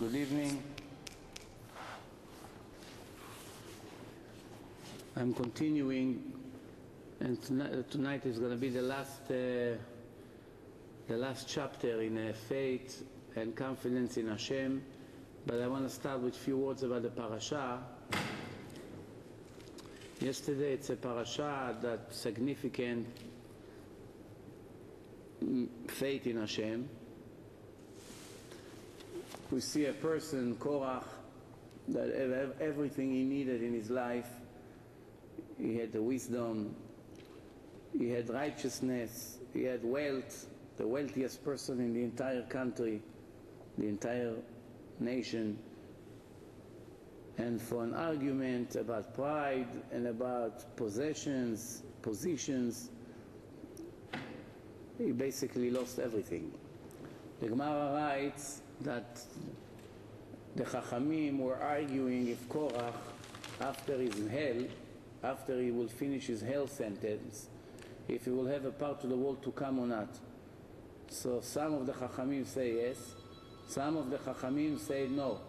Good evening. I'm continuing, and tonight, tonight is going to be the last, uh, the last chapter in uh, faith and confidence in Hashem. But I want to start with a few words about the parasha. Yesterday, it's a parasha that significant mm, faith in Hashem. We see a person, Korach, that everything he needed in his life, he had the wisdom, he had righteousness, he had wealth, the wealthiest person in the entire country, the entire nation. And for an argument about pride and about possessions, positions, he basically lost everything. The Gemara writes that the Chachamim were arguing if Korach, after his hell, after he will finish his hell sentence, if he will have a part of the world to come or not. So some of the Chachamim say yes, some of the Chachamim say no.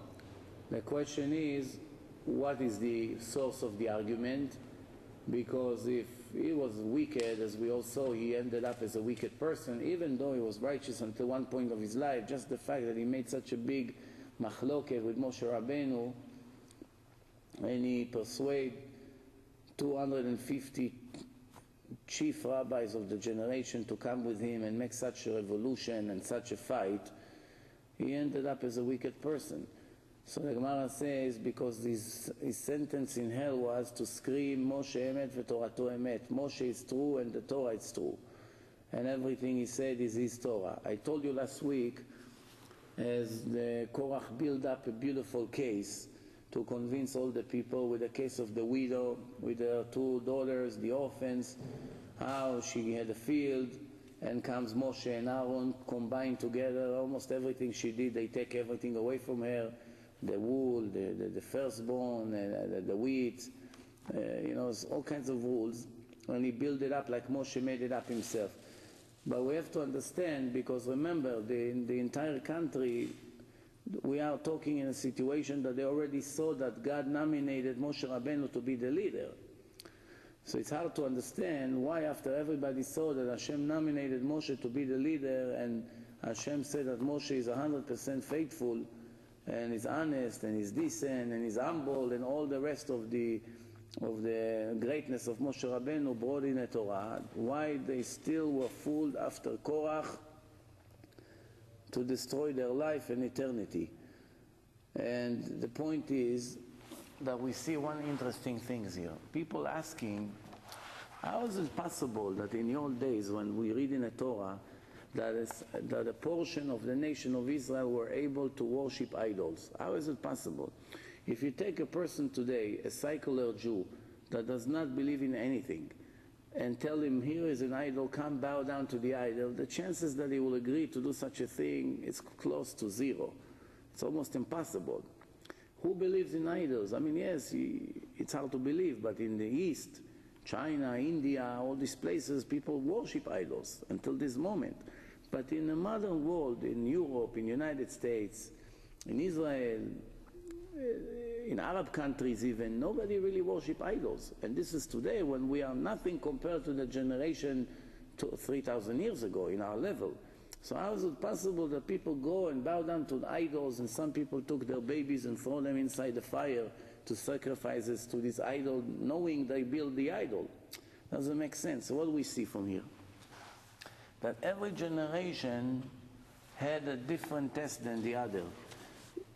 The question is, what is the source of the argument? Because if he was wicked, as we all saw, he ended up as a wicked person, even though he was righteous until one point of his life, just the fact that he made such a big machloket with Moshe Rabbeinu, and he persuaded 250 chief rabbis of the generation to come with him and make such a revolution and such a fight, he ended up as a wicked person. So the Gemara says because his, his sentence in hell was to scream Moshe Emet v'Torato Emet. Moshe is true and the Torah is true. And everything he said is his Torah. I told you last week as the Korach built up a beautiful case to convince all the people with the case of the widow, with her two daughters, the orphans, how she had a field, and comes Moshe and Aaron combined together. Almost everything she did, they take everything away from her the wool, the, the, the firstborn, uh, the, the wheat, uh, you know, all kinds of rules. And he built it up like Moshe made it up himself. But we have to understand, because remember, the, the entire country, we are talking in a situation that they already saw that God nominated Moshe Rabbeinu to be the leader. So it's hard to understand why after everybody saw that Hashem nominated Moshe to be the leader and Hashem said that Moshe is 100% faithful, and he's honest and he's decent and he's humble and all the rest of the of the greatness of Moshe Rabbeinu brought in the Torah, why they still were fooled after Korach to destroy their life and eternity. And the point is that we see one interesting thing here. People asking, how is it possible that in the old days when we read in the Torah that, is, that a portion of the nation of Israel were able to worship idols. How is it possible? If you take a person today, a secular Jew, that does not believe in anything, and tell him, here is an idol, come bow down to the idol, the chances that he will agree to do such a thing is close to zero. It's almost impossible. Who believes in idols? I mean, yes, it's hard to believe, but in the East, China, India, all these places, people worship idols until this moment. But in the modern world, in Europe, in the United States, in Israel, eh, in Arab countries even, nobody really worship idols. And this is today when we are nothing compared to the generation 3,000 years ago in our level. So how is it possible that people go and bow down to idols and some people took their babies and throw them inside the fire to sacrifices to this idol knowing they build the idol? Doesn't make sense. So what do we see from here? That every generation had a different test than the other.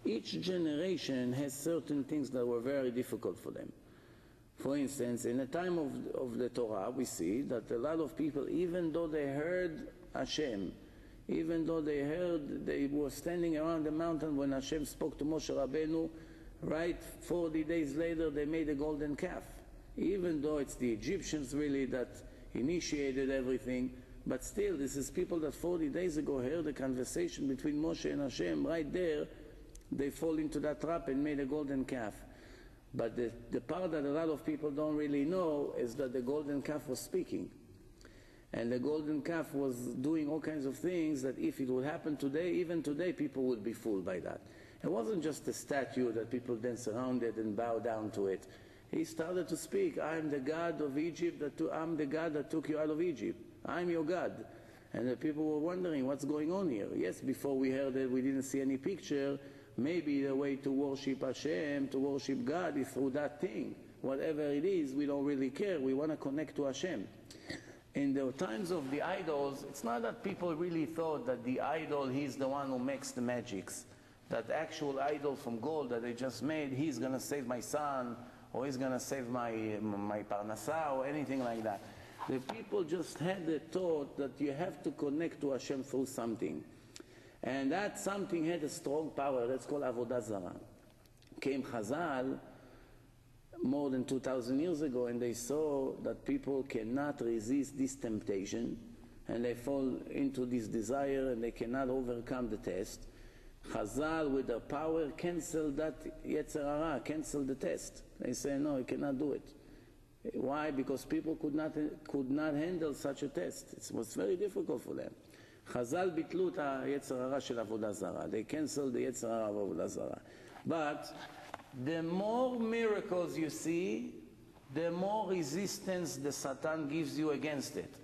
Each generation has certain things that were very difficult for them. For instance, in the time of, of the Torah, we see that a lot of people, even though they heard Hashem, even though they heard, they were standing around the mountain when Hashem spoke to Moshe Rabbeinu, right 40 days later they made a golden calf. Even though it's the Egyptians really that initiated everything, but still, this is people that 40 days ago heard a conversation between Moshe and Hashem. Right there, they fall into that trap and made a golden calf. But the, the part that a lot of people don't really know is that the golden calf was speaking. And the golden calf was doing all kinds of things that if it would happen today, even today, people would be fooled by that. It wasn't just a statue that people around it and bow down to it. He started to speak, I am the God of Egypt, that to, I'm the God that took you out of Egypt. I'm your God. And the people were wondering what's going on here. Yes, before we heard it, we didn't see any picture. Maybe the way to worship Hashem, to worship God, is through that thing. Whatever it is, we don't really care. We want to connect to Hashem. In the times of the idols, it's not that people really thought that the idol, he's the one who makes the magics. That actual idol from gold that they just made, he's going to save my son, or he's going to save my, my parnasa, or anything like that. The people just had the thought that you have to connect to Hashem through something. And that something had a strong power. That's called Avodah Zarah. Came Chazal more than 2,000 years ago and they saw that people cannot resist this temptation and they fall into this desire and they cannot overcome the test. Chazal, with their power, cancel that Yetzer Hara, cancel the test. They say, no, you cannot do it. Why? Because people could not, could not handle such a test. It was very difficult for them. חז"ל ביטלו את היצר הרע של עבודה זרה. They canceled the יצר הרע of עבודה זרה. But the more miracles you see, the more resistance the Satan gives you against it.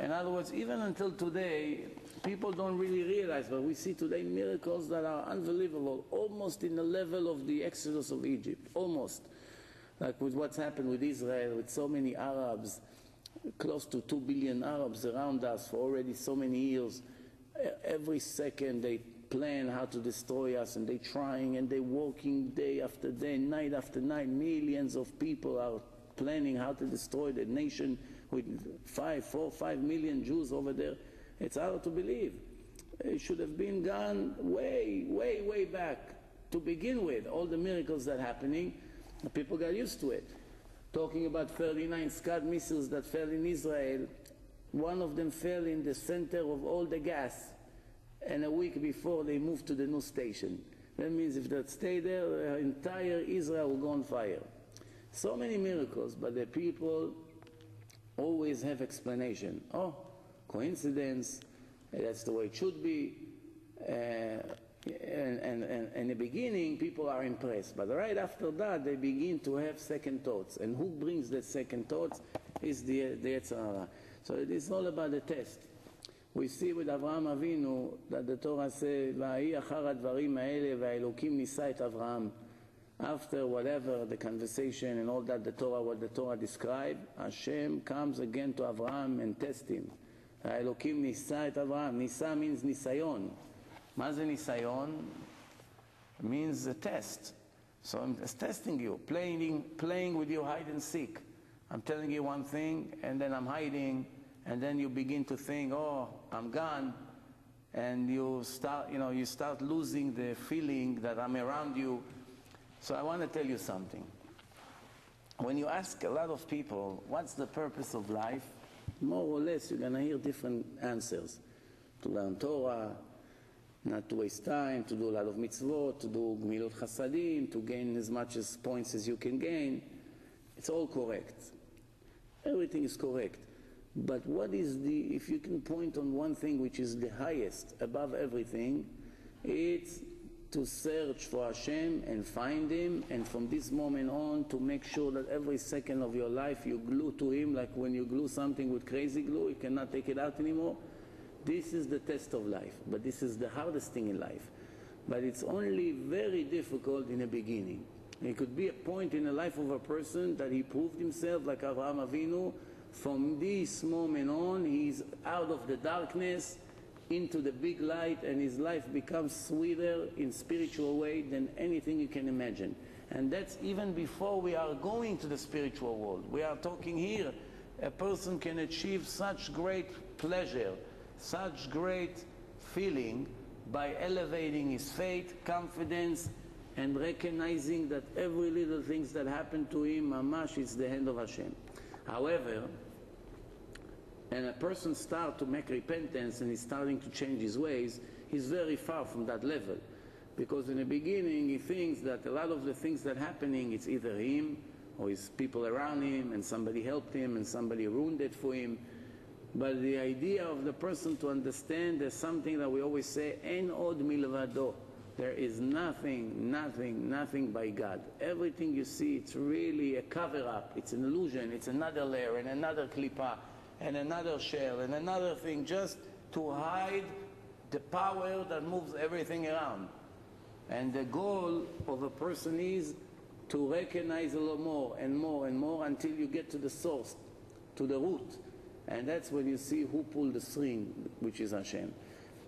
In other words, even until today, people don't really realize, but we see today miracles that are unbelievable, almost in the level of the exodus of Egypt, almost. Like with what's happened with Israel, with so many Arabs, close to 2 billion Arabs around us for already so many years. Every second they plan how to destroy us and they're trying and they're working day after day, night after night. Millions of people are planning how to destroy the nation with five, four, five million Jews over there. It's hard to believe. It should have been gone way, way, way back to begin with. All the miracles that are happening, people got used to it talking about 39 Scud missiles that fell in Israel. One of them fell in the center of all the gas, and a week before they moved to the new station. That means if that stay there, the entire Israel will go on fire. So many miracles, but the people always have explanation. Oh, coincidence. That's the way it should be. Uh, and, and, and in the beginning, people are impressed. But right after that, they begin to have second thoughts. And who brings the second thoughts is the, the Yetzer Hara. So it is all about the test. We see with Avraham Avinu that the Torah says, After whatever the conversation and all that the Torah, what the Torah described, Hashem comes again to Avraham and tests him. האלוקים נישא את אברהם. נישא means ניסיון. מה זה ניסיון? means a test. So I'm just testing you, playing, playing with you hide and seek. I'm telling you one thing, and then I'm hiding, and then you begin to think, oh, I'm gone, and you start, you know, you start losing the feeling that I'm around you. So I want to tell you something. When you ask a lot of people, what's the purpose of life? More or less, you're going to hear different answers. To learn Torah, not to waste time, to do a lot of mitzvot, to do gmilut chasadim, to gain as much as points as you can gain. It's all correct. Everything is correct. But what is the, if you can point on one thing which is the highest above everything, it's to search for Hashem and find Him, and from this moment on to make sure that every second of your life you glue to Him, like when you glue something with crazy glue, you cannot take it out anymore. This is the test of life, but this is the hardest thing in life. But it's only very difficult in the beginning. It could be a point in the life of a person that he proved himself, like Avraham Avinu. From this moment on, he's out of the darkness into the big light, and his life becomes sweeter in spiritual way than anything you can imagine. And that's even before we are going to the spiritual world. We are talking here. A person can achieve such great pleasure such great feeling by elevating his faith, confidence, and recognizing that every little things that happen to him, mamash, is the hand of Hashem. However, and a person start to make repentance and is starting to change his ways, he's very far from that level. Because in the beginning he thinks that a lot of the things that are happening, it's either him or his people around him and somebody helped him and somebody ruined it for him but the idea of the person to understand there's something that we always say, En od milvado. There is nothing, nothing, nothing by God. Everything you see, it's really a cover up. It's an illusion. It's another layer and another klipa and another shell and another thing just to hide the power that moves everything around. And the goal of a person is to recognize a lot more and more and more until you get to the source, to the root. And that's when you see who pulled the string, which is Hashem.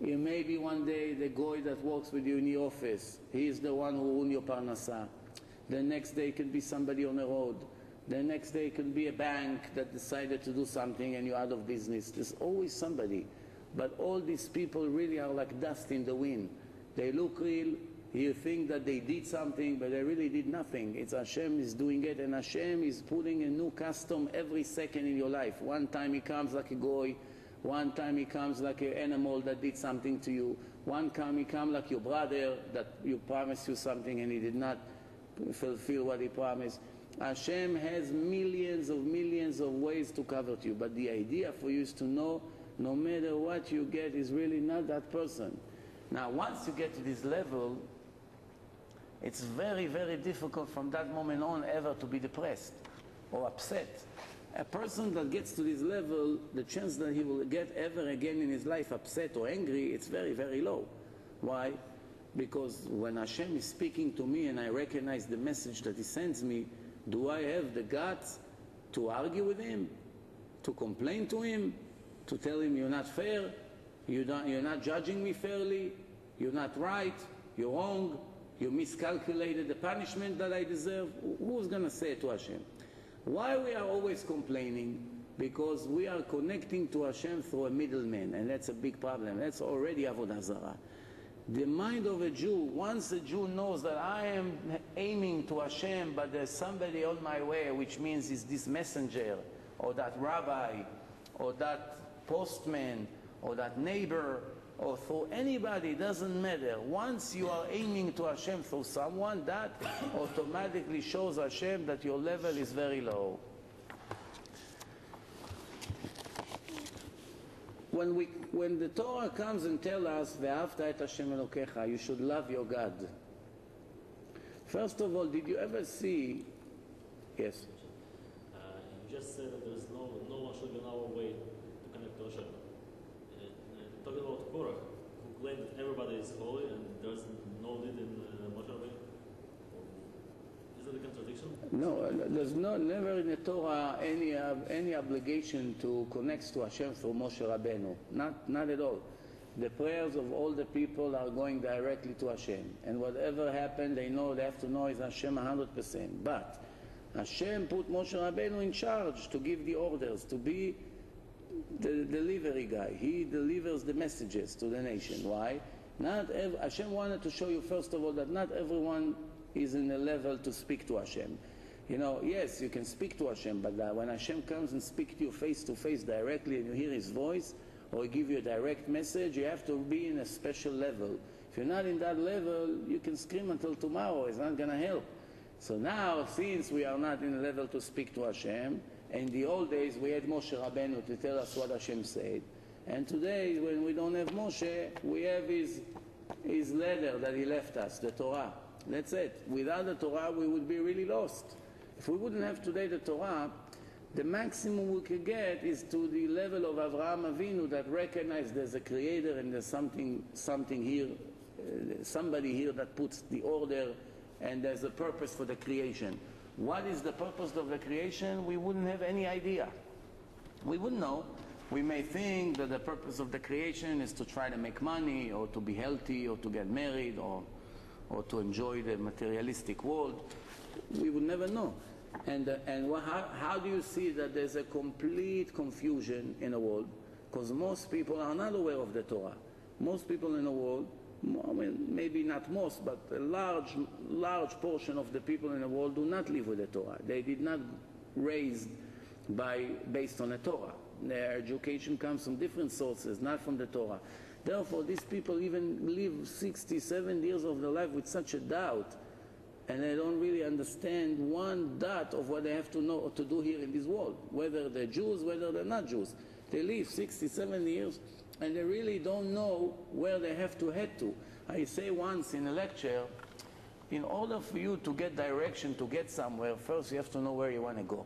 You may be one day the guy that works with you in the office. He is the one who owns your parnasa. The next day it can be somebody on the road. The next day it can be a bank that decided to do something and you're out of business. There's always somebody. But all these people really are like dust in the wind. They look real. You think that they did something, but they really did nothing. It's Hashem is doing it, and Hashem is putting a new custom every second in your life. One time he comes like a goy, one time he comes like an animal that did something to you. One time he comes like your brother that you promised you something and he did not fulfill what he promised. Hashem has millions of millions of ways to cover you, but the idea for you is to know no matter what you get is really not that person. Now, once you get to this level, it's very, very difficult from that moment on ever to be depressed or upset a person that gets to this level, the chance that he will get ever again in his life upset or angry, it's very, very low. Why? Because when Hashem is speaking to me and I recognize the message that He sends me, do I have the guts to argue with Him? To complain to Him? To tell Him you're not fair? You are not judging me fairly? You're not right? You're wrong? You miscalculated the punishment that I deserve? Who's going to say to Hashem? Why we are always complaining? Because we are connecting to Hashem through a middleman, and that's a big problem. That's already Avodah Zarah. The mind of a Jew, once a Jew knows that I am aiming to Hashem, but there's somebody on my way, which means is this messenger, or that rabbi, or that postman, or that neighbor, or through anybody, doesn't matter. Once you are aiming to Hashem through someone, that automatically shows Hashem that your level is very low. When, we, when the Torah comes and tells us, Ve'afta et Hashem Elokecha, you should love your God. First of all, did you ever see, yes? Uh, you just said that there's no, no one should be on our way to connect to Hashem talking about Korach, who claimed that everybody is holy and there's no need in uh, Moshe Rabbeinu? Is that a contradiction? No, there's no, never in the Torah any, any obligation to connect to Hashem through Moshe Rabbeinu. Not, not at all. The prayers of all the people are going directly to Hashem. And whatever happened, they know, they have to know is Hashem 100%. But Hashem put Moshe Rabbeinu in charge to give the orders, to be the delivery guy. He delivers the messages to the nation. Why? Not ev- Hashem wanted to show you first of all that not everyone is in a level to speak to Hashem. You know, yes, you can speak to Hashem, but when Hashem comes and speaks to you face to face directly and you hear His voice, or He give you a direct message, you have to be in a special level. If you're not in that level, you can scream until tomorrow. It's not going to help. So now, since we are not in a level to speak to Hashem, in the old days, we had Moshe Rabbeinu to tell us what Hashem said. And today, when we don't have Moshe, we have his, his letter that he left us, the Torah. That's it. Without the Torah, we would be really lost. If we wouldn't have today the Torah, the maximum we could get is to the level of Avraham Avinu that recognized there's a creator and there's something, something here, uh, somebody here that puts the order and there's a purpose for the creation what is the purpose of the creation, we wouldn't have any idea. We wouldn't know. We may think that the purpose of the creation is to try to make money or to be healthy or to get married or, or to enjoy the materialistic world. We would never know. And, uh, and how, how do you see that there's a complete confusion in the world? Because most people are not aware of the Torah. Most people in the world I mean, maybe not most, but a large, large portion of the people in the world do not live with the Torah. They did not raised by based on the Torah. Their education comes from different sources, not from the Torah. Therefore, these people even live 60, 70 years of their life with such a doubt, and they don't really understand one dot of what they have to know or to do here in this world, whether they're Jews, whether they're not Jews. They live 60, 70 years and they really don't know where they have to head to. I say once in a lecture, in order for you to get direction to get somewhere, first you have to know where you want to go.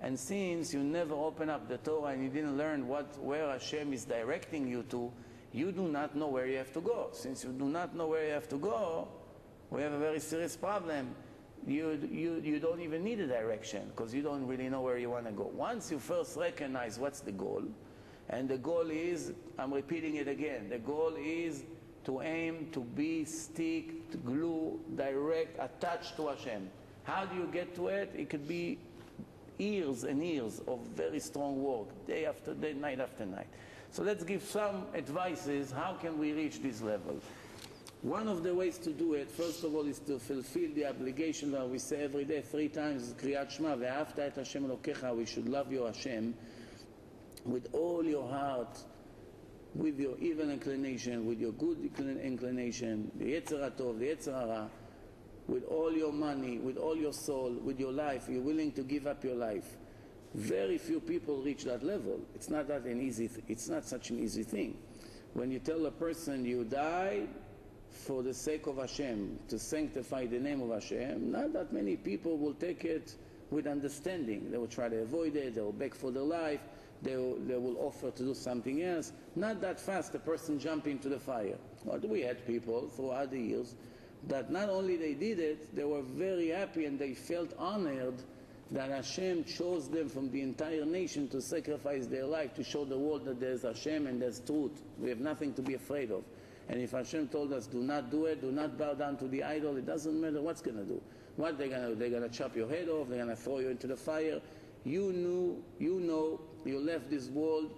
And since you never open up the Torah and you didn't learn what, where Hashem is directing you to, you do not know where you have to go. Since you do not know where you have to go, we have a very serious problem. You, you, you don't even need a direction because you don't really know where you want to go. Once you first recognize what's the goal, and the goal is, I'm repeating it again, the goal is to aim to be stick, to glue, direct, attached to Hashem. How do you get to it? It could be years and years of very strong work, day after day, night after night. So let's give some advices. How can we reach this level? One of the ways to do it, first of all, is to fulfill the obligation that we say every day, three times, Kriyat Shema, ve'afta et Hashem Elokecha, we should love your Hashem with all your heart, with your evil inclination, with your good inclination, the Yetzer Tov, the Yetzer Hara, with all your money, with all your soul, with your life, you're willing to give up your life. Very few people reach that level. It's not that an easy. Th- it's not such an easy thing. When you tell a person you die for the sake of Hashem, to sanctify the name of Hashem, not that many people will take it with understanding. They will try to avoid it. They will beg for their life. They will, they will offer to do something else. Not that fast, the person jump into the fire. But we had people throughout the years that not only they did it, they were very happy and they felt honored that Hashem chose them from the entire nation to sacrifice their life to show the world that there's Hashem and there's truth. We have nothing to be afraid of. And if Hashem told us, do not do it, do not bow down to the idol, it doesn't matter what's going to do. What they're going to do? They're going to chop your head off, they're going to throw you into the fire. You knew, you know, you left this world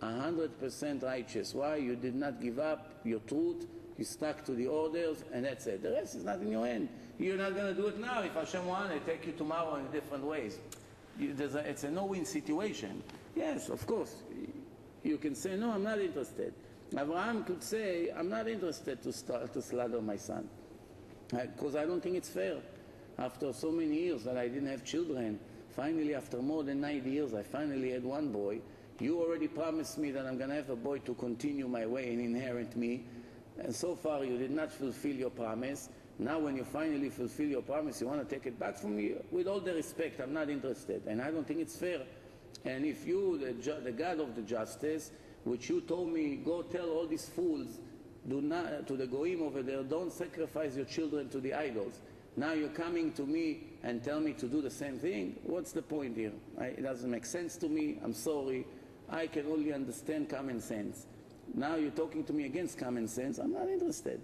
100% righteous. Why? You did not give up your truth, you stuck to the orders, and that's it. The rest is not in your hand. You're not going to do it now. If Hashem wanted, take you tomorrow in different ways. A, it's a no-win situation. Yes, of course. You can say, no, I'm not interested. Abraham could say, I'm not interested to, start, to slaughter my son. Uh, because I don't think it's fair. After so many years that I didn't have children, finally, after more than 90 years, I finally had one boy. You already promised me that I'm going to have a boy to continue my way and inherit me. And so far, you did not fulfill your promise. Now, when you finally fulfill your promise, you want to take it back from me? With all the respect, I'm not interested, and I don't think it's fair. And if you, the, the God of the justice, which you told me, go tell all these fools, do not to the goyim over there, don't sacrifice your children to the idols. Now you're coming to me and tell me to do the same thing. What's the point here? I, it doesn't make sense to me. I'm sorry. I can only understand common sense. Now you're talking to me against common sense. I'm not interested.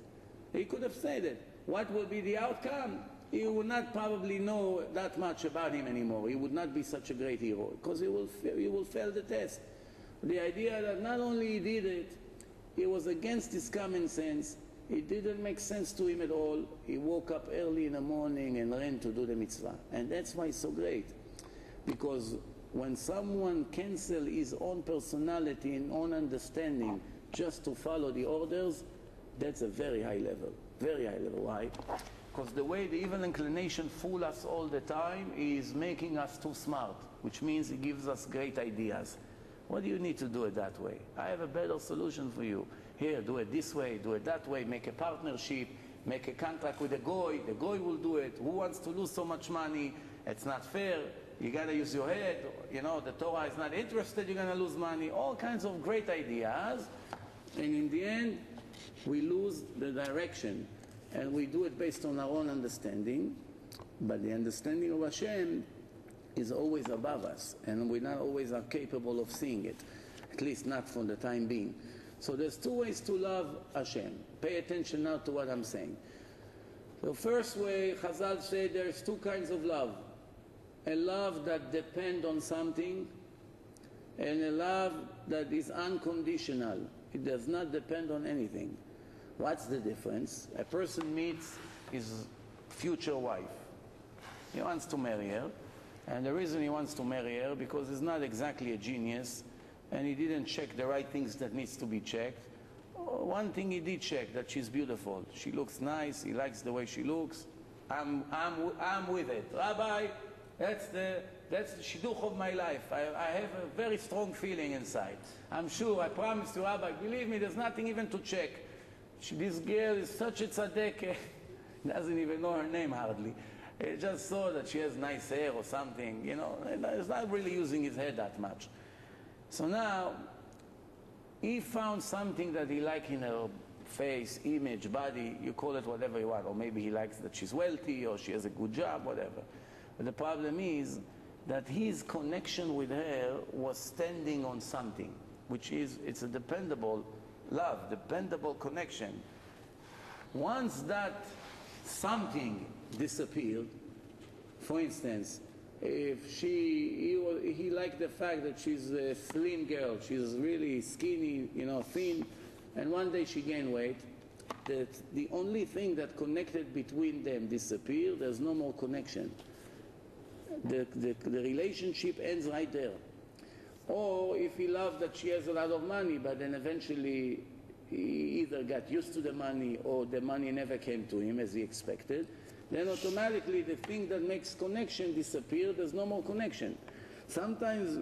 He could have said it what will be the outcome? He would not probably know that much about him anymore. He would not be such a great hero because he will, he will fail the test. The idea that not only he did it, he was against his common sense. It didn't make sense to him at all. He woke up early in the morning and ran to do the mitzvah. And that's why it's so great. Because when someone cancels his own personality and own understanding just to follow the orders, that's a very high level. Very high level. Why? Because the way the evil inclination fools us all the time is making us too smart, which means it gives us great ideas. What do you need to do it that way? I have a better solution for you. Here, do it this way, do it that way, make a partnership, make a contract with a goy, the goy will do it. Who wants to lose so much money? It's not fair. You gotta use your head. You know, the Torah is not interested, you're gonna lose money. All kinds of great ideas. And in the end, we lose the direction. And we do it based on our own understanding, but the understanding of Hashem is always above us, and we not always are capable of seeing it, at least not for the time being. So there's two ways to love Hashem. Pay attention now to what I'm saying. The first way, Chazal say there's two kinds of love. A love that depends on something, and a love that is unconditional. It does not depend on anything. What's the difference? A person meets his future wife. He wants to marry her, and the reason he wants to marry her because he's not exactly a genius, and he didn't check the right things that needs to be checked. Uh, one thing he did check that she's beautiful. She looks nice. He likes the way she looks. I'm, I'm, I'm with it. Rabbi, that's the that's the shidduch of my life. I, I, have a very strong feeling inside. I'm sure. I promise you, Rabbi. Believe me, there's nothing even to check. she, this girl is such a tzaddik, doesn't even know her name hardly. He just saw that she has nice hair or something, you know, he's not really using his head that much. So now, he found something that he liked in her face, image, body, you call it whatever you want, or maybe he likes that she's wealthy or she has a good job, whatever. But the problem is that his connection with her was standing on something, which is, it's a dependable love, dependable connection. Once that something disappeared, for instance, if she, he, he liked the fact that she's a slim girl, she's really skinny, you know, thin, and one day she gained weight, that the only thing that connected between them disappeared, there's no more connection. The, the, the relationship ends right there. Or if he loved that she has a lot of money, but then eventually he either got used to the money or the money never came to him as he expected, then automatically the thing that makes connection disappear, there's no more connection. Sometimes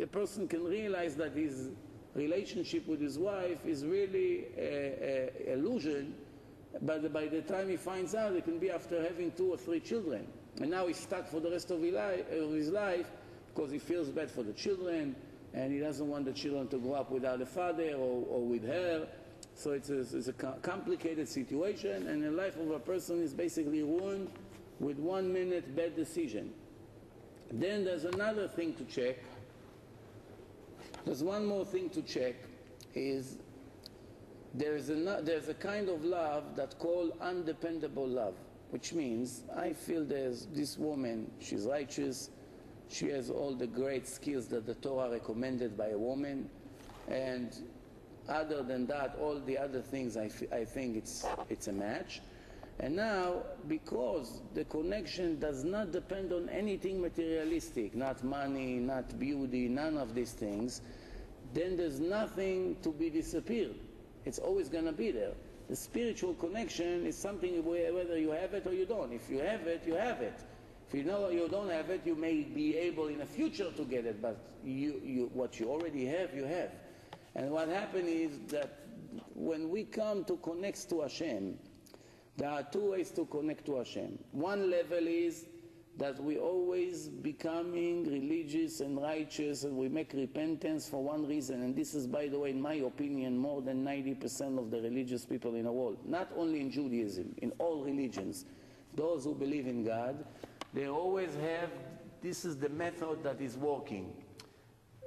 a person can realize that his relationship with his wife is really an illusion, but by the time he finds out, it can be after having two or three children. And now he's stuck for the rest of his life because he feels bad for the children and he doesn't want the children to grow up without a father or, or with her. So it's a, it's a complicated situation, and the life of a person is basically ruined with one minute bad decision. Then there's another thing to check. There's one more thing to check is there's a, there's a kind of love that called undependable love, which means I feel there's this woman, she's righteous, she has all the great skills that the Torah recommended by a woman, and other than that, all the other things, I, I think it's, it's a match. And now, because the connection does not depend on anything materialistic, not money, not beauty, none of these things, then there's nothing to be disappeared. It's always going to be there. The spiritual connection is something whether you have it or you don't. If you have it, you have it. If you know you don't have it, you may be able in the future to get it, but you, you, what you already have, you have. And what happened is that when we come to connect to Hashem, there are two ways to connect to Hashem. One level is that we always becoming religious and righteous and we make repentance for one reason and this is by the way in my opinion more than 90% of the religious people in the world not only in Judaism in all religions those who believe in God they always have this is the method that is working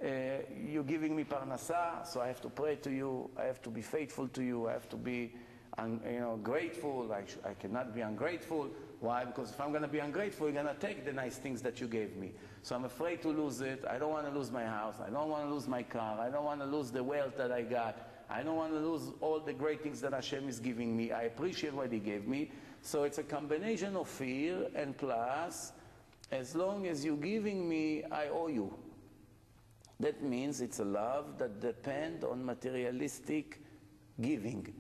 uh, you're giving me parnasa, so I have to pray to you, I have to be faithful to you, I have to be you know, grateful, I, I cannot be ungrateful. Why? Because if I'm going to be ungrateful, you're going to take the nice things that you gave me. So I'm afraid to lose it. I don't want to lose my house. I don't want to lose my car. I don't want to lose the wealth that I got. I don't want to lose all the great things that Hashem is giving me. I appreciate what He gave me. So it's a combination of fear and plus, as long as you're giving me, I owe you. That means it's a love that depends on materialistic giving.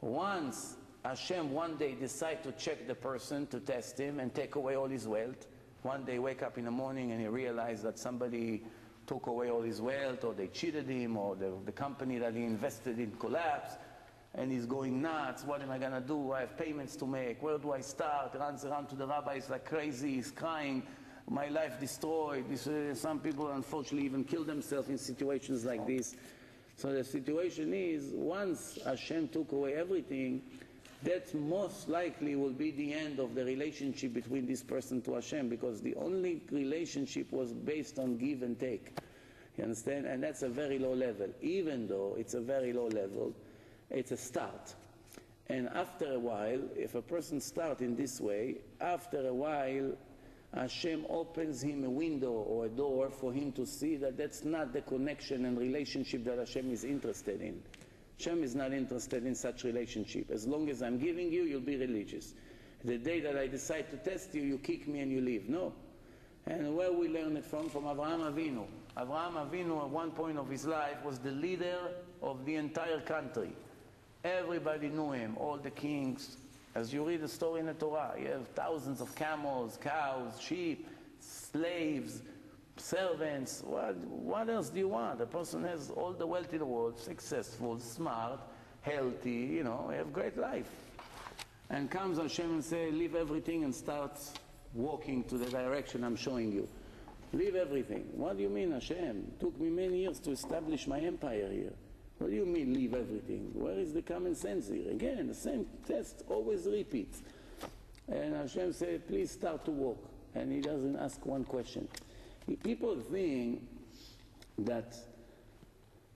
Once Hashem one day decide to check the person to test him and take away all his wealth, one day wake up in the morning and he realize that somebody took away all his wealth or they cheated him or the, the company that he invested in collapsed and he's going nuts. What am I going to do? I have payments to make. Where do I start? Runs around to the rabbis like crazy. He's crying my life destroyed. This, uh, some people, unfortunately, even kill themselves in situations like this. So the situation is, once Hashem took away everything, that most likely will be the end of the relationship between this person to Hashem, because the only relationship was based on give and take. You understand? And that's a very low level. Even though it's a very low level, it's a start. And after a while, if a person starts in this way, after a while, Hashem opens him a window or a door for him to see that that's not the connection and relationship that Hashem is interested in. Hashem is not interested in such relationship. As long as I'm giving you, you'll be religious. The day that I decide to test you, you kick me and you leave. No. And where we learn it from? From Avraham Avinu. Avraham Avinu, at one point of his life, was the leader of the entire country. Everybody knew him, all the kings, as you read the story in the Torah, you have thousands of camels, cows, sheep, slaves, servants. What, what else do you want? A person has all the wealth in the world, successful, smart, healthy, you know, have great life. And comes Hashem and say, leave everything and start walking to the direction I'm showing you. Leave everything. What do you mean, Hashem? Took me many years to establish my empire here. What do you mean, leave everything? Where is the common sense here? Again, the same test always repeats. And Hashem said, please start to walk. And he doesn't ask one question. People think that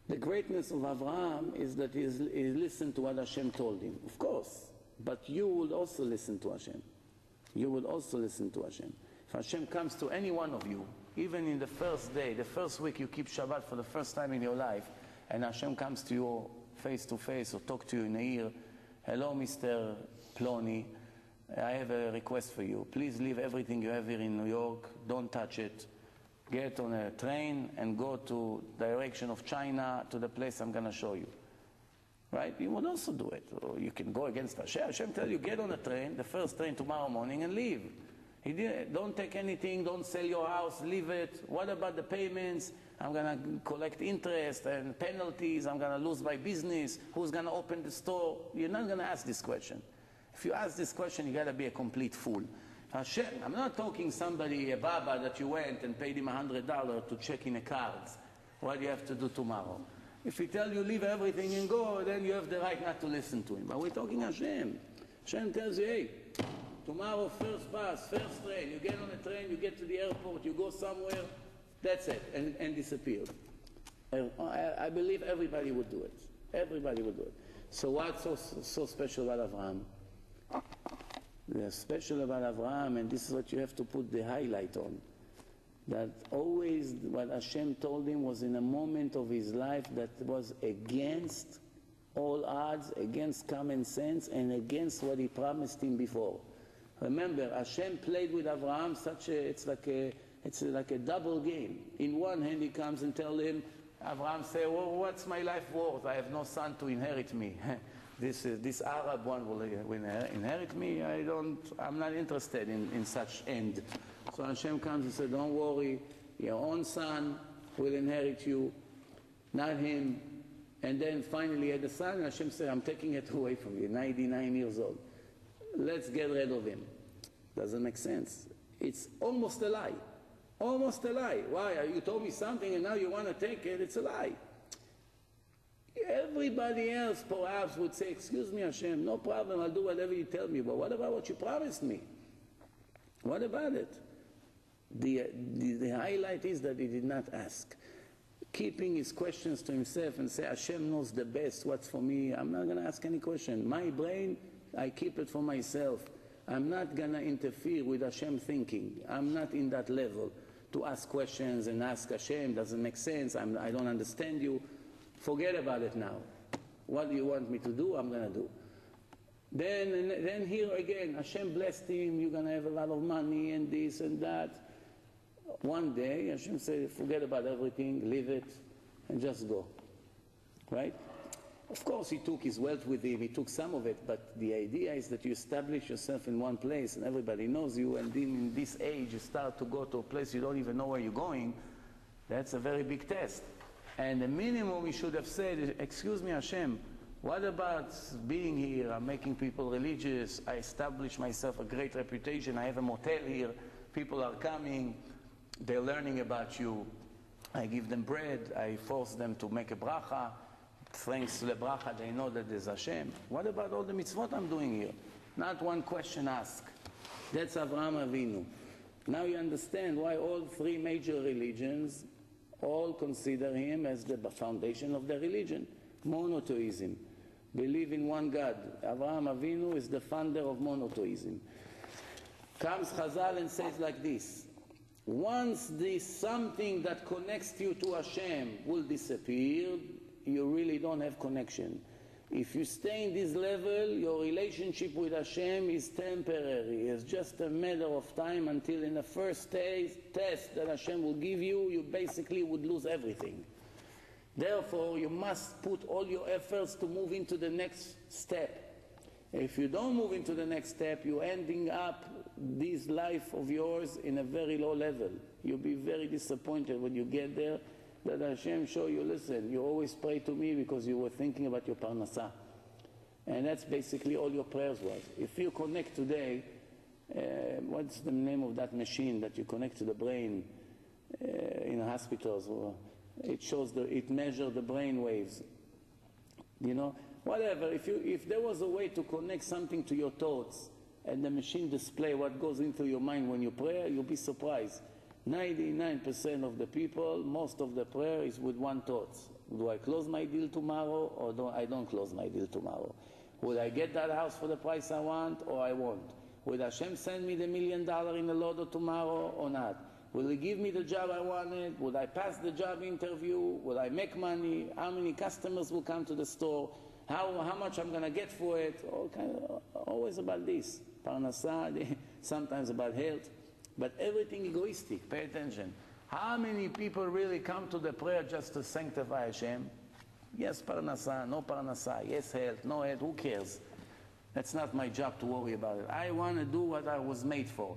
the greatness of Abraham is that he, is, he listened to what Hashem told him. Of course. But you will also listen to Hashem. You will also listen to Hashem. If Hashem comes to any one of you, even in the first day, the first week you keep Shabbat for the first time in your life, and Hashem comes to you face to face or talk to you in a ear, hello, Mr. Plony, I have a request for you. Please leave everything you have here in New York. Don't touch it. Get on a train and go to direction of China to the place I'm going to show you. Right? You would also do it. Or you can go against Hashem. Hashem tell you, get on a train, the first train tomorrow morning, and leave. He did, don't take anything, don't sell your house, leave it. What about the payments? I'm going to collect interest and penalties. I'm going to lose my business. Who's going to open the store? You're not going to ask this question. If you ask this question, you got to be a complete fool. Hashem, I'm not talking somebody, a Baba, that you went and paid him $100 to check in a cards. What do you have to do tomorrow? If he tell you leave everything and go, then you have the right not to listen to him. But we're talking Hashem. Hashem tells you, hey, tomorrow first bus, first train, you get on a train, you get to the airport, you go somewhere, that's it, and, and disappear. I, I believe everybody would do it. Everybody would do it. So what's so, so special about Avraham? The special about Avraham, and this is what you have to put the highlight on, that always what Hashem told him was in a moment of his life that was against all odds, against common sense, and against what he promised him before. Remember, Hashem played with Avraham such a, it's like a, it's like a double game. In one hand, he comes and tells him, Avraham say, well, what's my life worth? I have no son to inherit me. this, uh, this Arab one will, uh, inherit me. I don't, I'm not interested in, in such end. So Hashem comes and says, don't worry, your own son will inherit you, not him. And then finally at the son, Hashem said, I'm taking it away from you, 99 years old. Let's get rid of him. Doesn't make sense. It's almost a lie. Almost a lie. Why? You told me something and now you want to take it. It's a lie. Everybody else perhaps would say, Excuse me, Hashem, no problem, I'll do whatever you tell me, but what about what you promised me? What about it? The, the, the highlight is that he did not ask. Keeping his questions to himself and say, Hashem knows the best what's for me. I'm not going to ask any question. My brain, I keep it for myself. I'm not going to interfere with Hashem thinking. I'm not in that level to ask questions and ask Hashem, doesn't make sense, I'm, I don't understand you. Forget about it now. What do you want me to do? I'm going to do. Then, then here again, Hashem blessed him, you're going to have a lot of money and this and that. One day, Hashem said, forget about everything, leave it, and just go. Right? Of course, he took his wealth with him, he took some of it, but the idea is that you establish yourself in one place and everybody knows you, and then in this age you start to go to a place you don't even know where you're going. That's a very big test. And the minimum we should have said excuse me, Hashem, what about being here? I'm making people religious. I establish myself a great reputation. I have a motel here. People are coming. They're learning about you. I give them bread. I force them to make a bracha. Thanks to the bracha, they know that there's Hashem. What about all the mitzvot I'm doing here? Not one question asked. That's Avraham Avinu. Now you understand why all three major religions all consider him as the foundation of the religion. Monotheism. Believe in one God. Avraham Avinu is the founder of monotheism. Comes Chazal and says like this. Once this something that connects you to Hashem will disappear, you really don't have connection. If you stay in this level, your relationship with Hashem is temporary. It's just a matter of time until in the first test that Hashem will give you, you basically would lose everything. Therefore, you must put all your efforts to move into the next step. If you don't move into the next step, you're ending up this life of yours in a very low level. You'll be very disappointed when you get there that Hashem show you, listen, you always pray to me because you were thinking about your parnasa. And that's basically all your prayers was. If you connect today, uh, what's the name of that machine that you connect to the brain uh, in hospitals? It shows the, it measures the brain waves. You know, whatever. If you, if there was a way to connect something to your thoughts and the machine display what goes into your mind when you pray, you'll be surprised. 99% of the people, most of the prayer is with one thought. Do I close my deal tomorrow or do I don't close my deal tomorrow? Will I get that house for the price I want or I won't? Will Hashem send me the million dollar in the lotto tomorrow or not? Will He give me the job I wanted? Will I pass the job interview? Will I make money? How many customers will come to the store? How, how much I'm going to get for it? All kind of, always about this. Parnasah, sometimes about health, but everything egoistic. Pay attention. How many people really come to the prayer just to sanctify Hashem? Yes, Parnasah, no Parnasah, yes, health, no health, who cares? That's not my job to worry about it. I want to do what I was made for.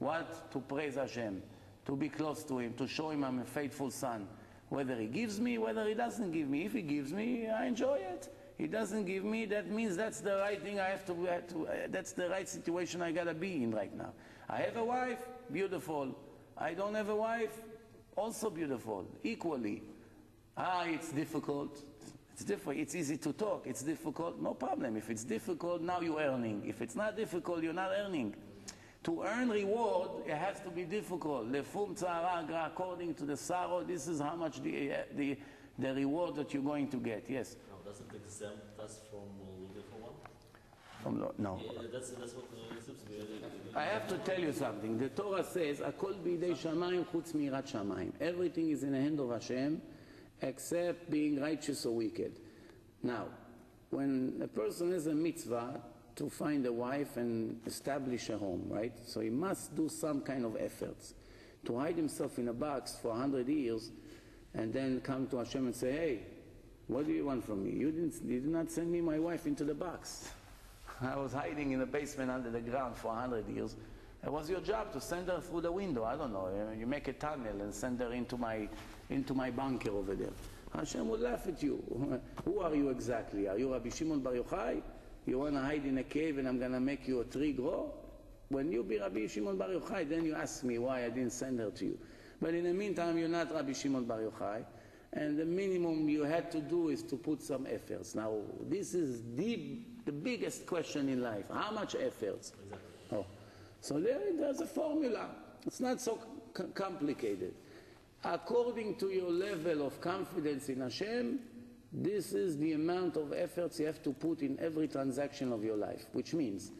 What? To praise Hashem, to be close to Him, to show Him I'm a faithful son. Whether He gives me, whether He doesn't give me. If He gives me, I enjoy it. He doesn't give me, that means that's the right thing I have to, uh, to uh, that's the right situation I gotta be in right now. I have a wife, beautiful. I don't have a wife, also beautiful, equally. Ah, it's difficult. It's difficult. It's easy to talk. It's difficult. No problem. If it's difficult, now you're earning. If it's not difficult, you're not earning. To earn reward, it has to be difficult. Lefum tzara according to the sorrow, this is how much the, the, the reward that you're going to get. Yes? Now, does it exempt us from one? From the, no. Yeah, that's, that's what uh, it seems to be. I have to tell you something. The Torah says, "Akol bidei shamayim chutz mirat shamayim." Everything is in the hand of Hashem, except being righteous or wicked. Now, when a person has a mitzvah to find a wife and establish a home, right? So he must do some kind of efforts. To hide himself in a box for a hundred years, and then come to Hashem and say, "Hey, what do you want from me? You didn't, you did not send me my wife into the box." I was hiding in the basement under the ground for 100 years. It was your job to send her through the window. I don't know. You make a tunnel and send her into my, into my bunker over there. Hashem would laugh at you. Who are you exactly? Are you Rabbi Shimon Bar Yochai? You want to hide in a cave and I'm going to make you a tree grow? When you be Rabbi Shimon Bar Yochai, then you ask me why I didn't send her to you. But in the meantime, you're not Rabbi Shimon Bar Yochai. And the minimum you had to do is to put some efforts. Now, this is the, the biggest question in life. How much efforts? Exactly. Oh. So there, there's a formula. It's not so c- complicated. According to your level of confidence in Hashem, this is the amount of efforts you have to put in every transaction of your life. Which means,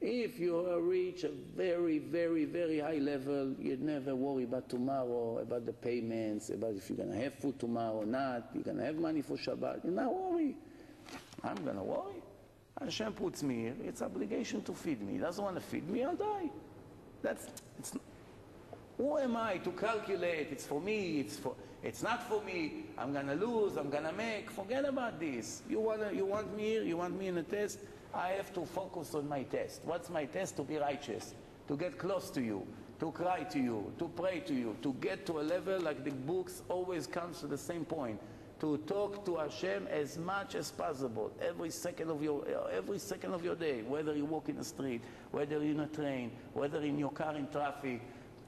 if you reach a very, very, very high level, you'd never worry about tomorrow, about the payments, about if you're going to have food tomorrow or not, you're going to have money for Shabbat. You're not worry. I'm going to worry. Hashem puts me here. It's obligation to feed me. He doesn't want to feed me, I'll die. That's, it's, who am I to calculate? It's for me. It's for. It's not for me. I'm gonna lose. I'm gonna make. Forget about this. You wanna. You want me here. You want me in a test. I have to focus on my test. What's my test? To be righteous. To get close to you. To cry to you. To pray to you. To get to a level like the books always comes to the same point. To talk to Hashem as much as possible every second of your every second of your day. Whether you walk in the street, whether you're in a train, whether in your car in traffic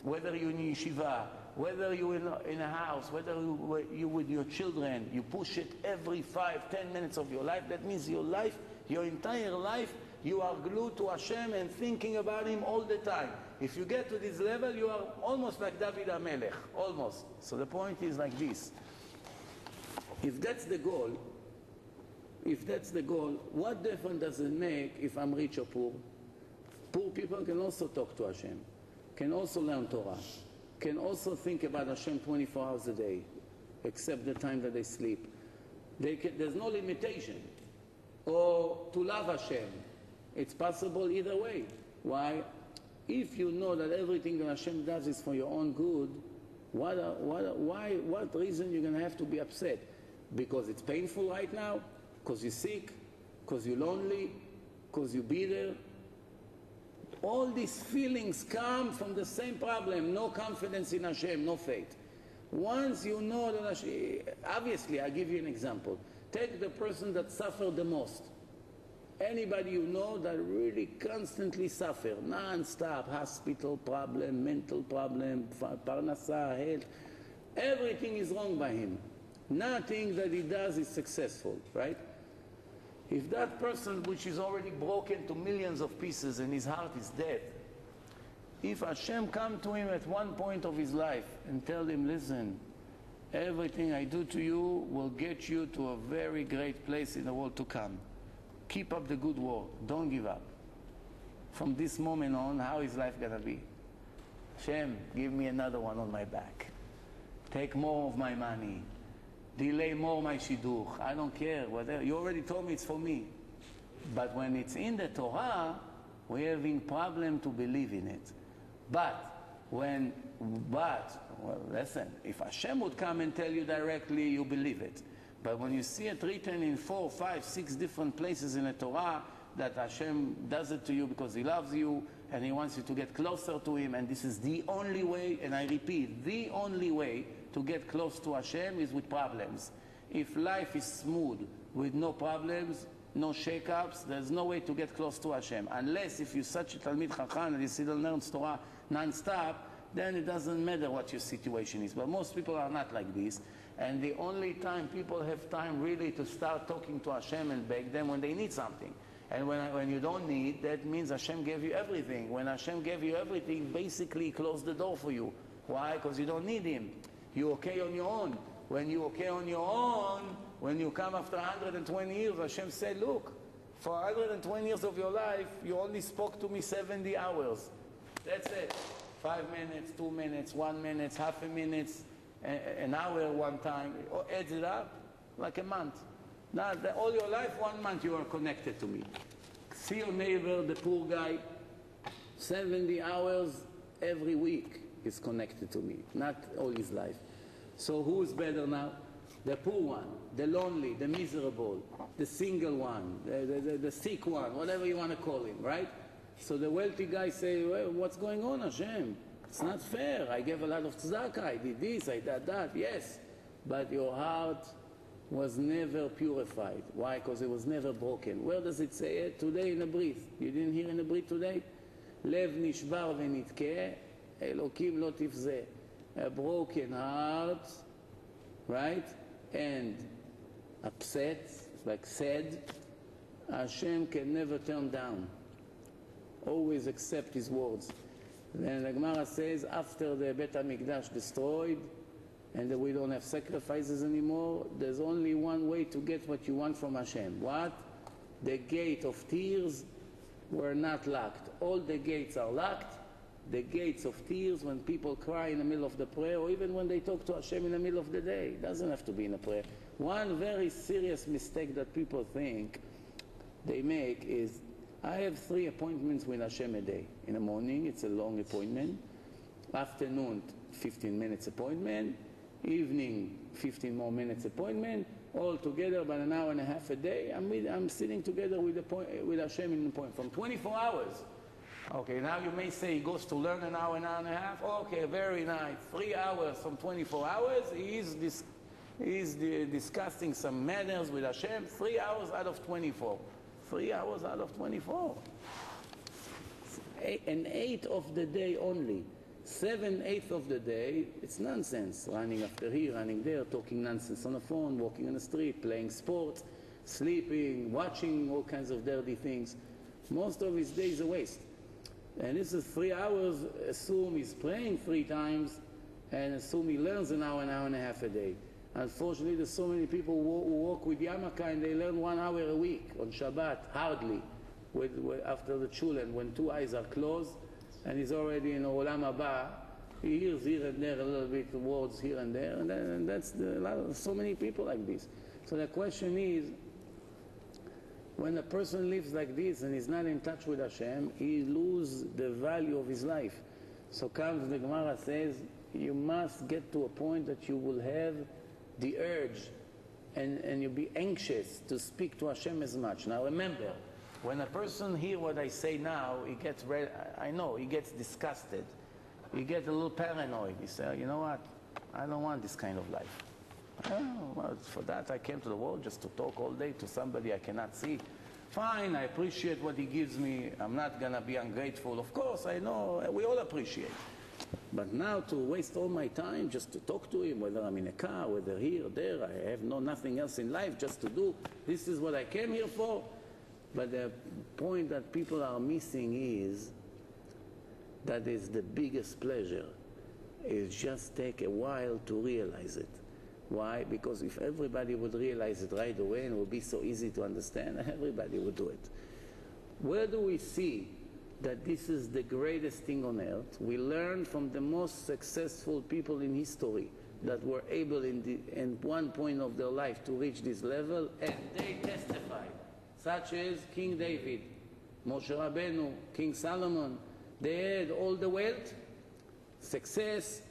whether you're in yeshiva, whether you're in a, in a house, whether you, you with your children, you push it every five, ten minutes of your life. That means your life, your entire life, you are glued to Hashem and thinking about Him all the time. If you get to this level, you are almost like David HaMelech, almost. So the point is like this. If that's the goal, if that's the goal, what difference does it make if I'm rich or poor? Poor people can also talk to Hashem can also learn Torah, can also think about Hashem 24 hours a day, except the time that they sleep. They can, there's no limitation. Or to love Hashem. It's possible either way. Why? If you know that everything that Hashem does is for your own good, what, what, why, what reason you're going to have to be upset? Because it's painful right now? Because you're sick? Because you're lonely? Because you're bitter? all these feelings come from the same problem no confidence in Hashem, no faith. Once you know that Hashem, obviously, I'll give you an example. Take the person that suffered the most. Anybody you know that really constantly suffer, non-stop, hospital problem, mental problem, parnasa, health, everything is wrong by him. Nothing that he does is successful, right? If that person, which is already broken to millions of pieces and his heart is dead, if Hashem come to him at one point of his life and tell him, listen, everything I do to you will get you to a very great place in the world to come. Keep up the good work. Don't give up. From this moment on, how is life going to be? Hashem, give me another one on my back. Take more of my money. Delay more my shidduch. I don't care. Whatever. You already told me it's for me. But when it's in the Torah, we're having problem to believe in it. But when, but, well, listen, if Hashem would come and tell you directly, you believe it. But when you see it written in four, five, six different places in the Torah, that Hashem does it to you because He loves you and He wants you to get closer to Him, and this is the only way, and I repeat, the only way to get close to Hashem is with problems. If life is smooth with no problems, no shake-ups, there's no way to get close to Hashem. Unless if you're such a Talmid Chacham and you still learn Torah non-stop, then it doesn't matter what your situation is. But most people are not like this. And the only time people have time really to start talking to Hashem and beg them when they need something. And when, when you don't need, that means Hashem gave you everything. When Hashem gave you everything, basically closed the door for you. Why? Because you don't need Him. You're okay on your own. When you're okay on your own, when you come after 120 years, Hashem said, look, for 120 years of your life, you only spoke to me 70 hours. That's it. Five minutes, two minutes, one minute, half a minute, an hour one time. Oh, Adds it up like a month. Now, all your life, one month you are connected to me. See your neighbor, the poor guy, 70 hours every week is connected to me, not all his life. So who is better now? The poor one, the lonely, the miserable, the single one, the, the, the sick one, whatever you want to call him, right? So the wealthy guy say, well, what's going on, Hashem? It's not fair. I gave a lot of tzedakah. I did this, I did that. Yes, but your heart was never purified. Why? Because it was never broken. Where does it say it? Today in the brit. You didn't hear in the brit today? לב נשבר ונתקה, אלוקים לא תפזה. A broken heart, right? And upset, like sad, Hashem can never turn down. Always accept his words. Then the Gemara says, after the Bet HaMikdash destroyed, and we don't have sacrifices anymore, there's only one way to get what you want from Hashem. What? The gate of tears were not locked. All the gates are locked. The gates of tears when people cry in the middle of the prayer, or even when they talk to Hashem in the middle of the day. It doesn't have to be in a prayer. One very serious mistake that people think they make is I have three appointments with Hashem a day. In the morning, it's a long appointment. Afternoon, 15 minutes appointment. Evening, 15 more minutes appointment. All together, about an hour and a half a day. I'm, with, I'm sitting together with, the point, with Hashem in the point from 24 hours. Okay, now you may say he goes to learn an hour, an hour and a half. Okay, very nice. Three hours from 24 hours, he's, dis- he's discussing some matters with Hashem. Three hours out of 24 three hours out of 24. An eighth of the day only. Seven eighths of the day, it's nonsense. Running after here, running there, talking nonsense on the phone, walking on the street, playing sports, sleeping, watching all kinds of dirty things. Most of his day is a waste. And this is three hours, uh, assume he's praying three times, and assume he learns an hour, an hour and a half a day. Unfortunately, there's so many people who walk with Yamaka and they learn one hour a week on Shabbat, hardly, with, with, after the chulen, when two eyes are closed and he's already in Olam Haba. He hears here and there a little bit words here and there, and, then, and that's the, so many people like this. So the question is, when a person lives like this and is not in touch with Hashem, he loses the value of his life. So comes the Gemara says, you must get to a point that you will have the urge and, and you'll be anxious to speak to Hashem as much. Now remember, when a person hears what I say now, he gets re- I know, he gets disgusted. He gets a little paranoid. He says, you know what? I don't want this kind of life. Well, for that I came to the world just to talk all day to somebody I cannot see. Fine, I appreciate what he gives me. I'm not going to be ungrateful. Of course, I know we all appreciate. But now to waste all my time just to talk to him, whether I'm in a car, whether here, there, I have no nothing else in life just to do. This is what I came here for. But the point that people are missing is that is the biggest pleasure is just take a while to realize it. Why? Because if everybody would realize it right away and it would be so easy to understand, everybody would do it. Where do we see that this is the greatest thing on earth? We learn from the most successful people in history that were able in, the, in one point of their life to reach this level and they testified, such as King David, Moshe Rabbeinu, King Solomon. They had all the wealth, success,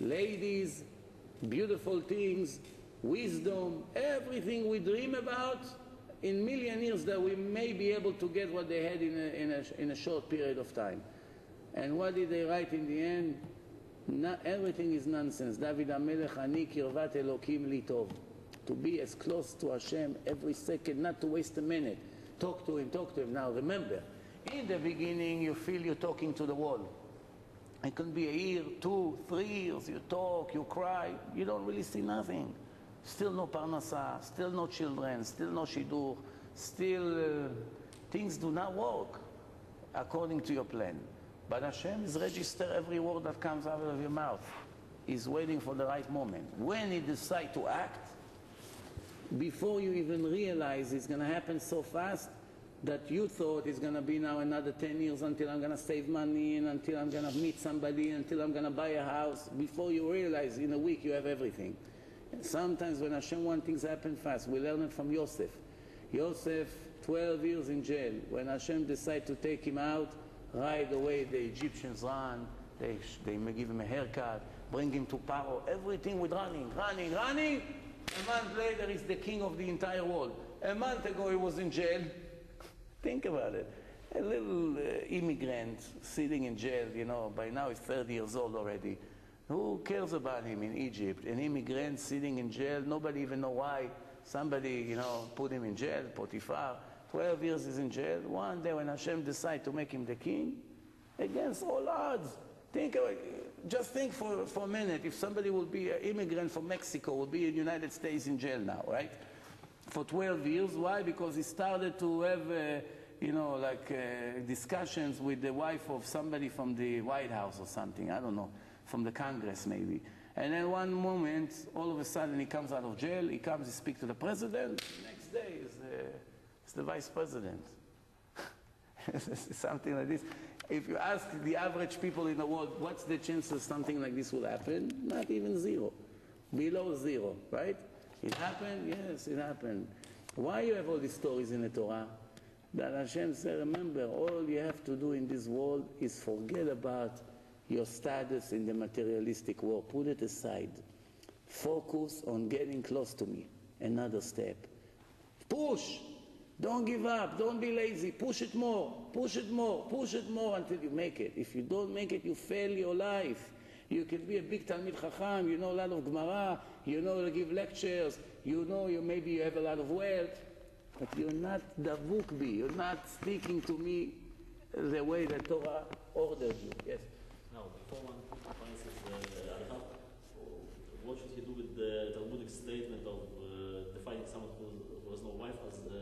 ladies, beautiful things, wisdom, everything we dream about in million years that we may be able to get what they had in a, in a, in a short period of time. And what did they write in the end? Everything is nonsense. David HaMelech, ani kirvat Elokim li tov. To be as close to Hashem every second, not to waste a minute. Talk to Him, talk to Him. Now remember, in the beginning you feel you're talking to the wall. It can be a year, two, three years, you talk, you cry, you don't really see nothing. Still no parnasa, still no children, still no shidduch, still uh, things do not work according to your plan. But Hashem is register every word that comes out of your mouth. He's waiting for the right moment. When He decides to act, before you even realize it's going to happen so fast, that you thought is going to be now another 10 years until I'm going to save money and until I'm going to meet somebody, until I'm going to buy a house, before you realize in a week you have everything. And sometimes when Hashem wants things happen fast, we learn it from Yosef. Yosef, 12 years in jail. When Hashem decided to take him out, right away the Egyptians run, they, they give him a haircut, bring him to Paro, everything with running, running, running. A month later, he's the king of the entire world. A month ago, he was in jail. Think about it. A little uh, immigrant sitting in jail, you know, by now he's 30 years old already. Who cares about him in Egypt? An immigrant sitting in jail, nobody even know why. Somebody, you know, put him in jail, Potiphar. 12 years he's in jail. One day when Hashem decide to make him the king, against all odds. Think, just think for, for a minute, if somebody would be an immigrant from Mexico, would be in the United States in jail now, right? For 12 years. Why? Because he started to have, uh, you know, like uh, discussions with the wife of somebody from the White House or something. I don't know, from the Congress maybe. And then one moment, all of a sudden, he comes out of jail. He comes, he speaks to the president. The next day, is the, the vice president. something like this. If you ask the average people in the world, what's the chances something like this will happen? Not even zero. Below zero, right? It happened? Yes, it happened. Why you have all these stories in the Torah? That Hashem said, remember, all you have to do in this world is forget about your status in the materialistic world. Put it aside. Focus on getting close to me. Another step. Push. Don't give up. Don't be lazy. Push it more. Push it more. Push it more until you make it. If you don't make it, you fail your life. You can be a big Talmid Chacham, you know a lot of Gemara, you know to give lectures, you know you maybe you have a lot of wealth, but you're not davuk bi, you're not speaking to me the way the Torah orders you. Yes? Now, before one, for instance, uh, Arhab, what should he do with the Talmudic statement of uh, defining someone who, who has no wife as uh,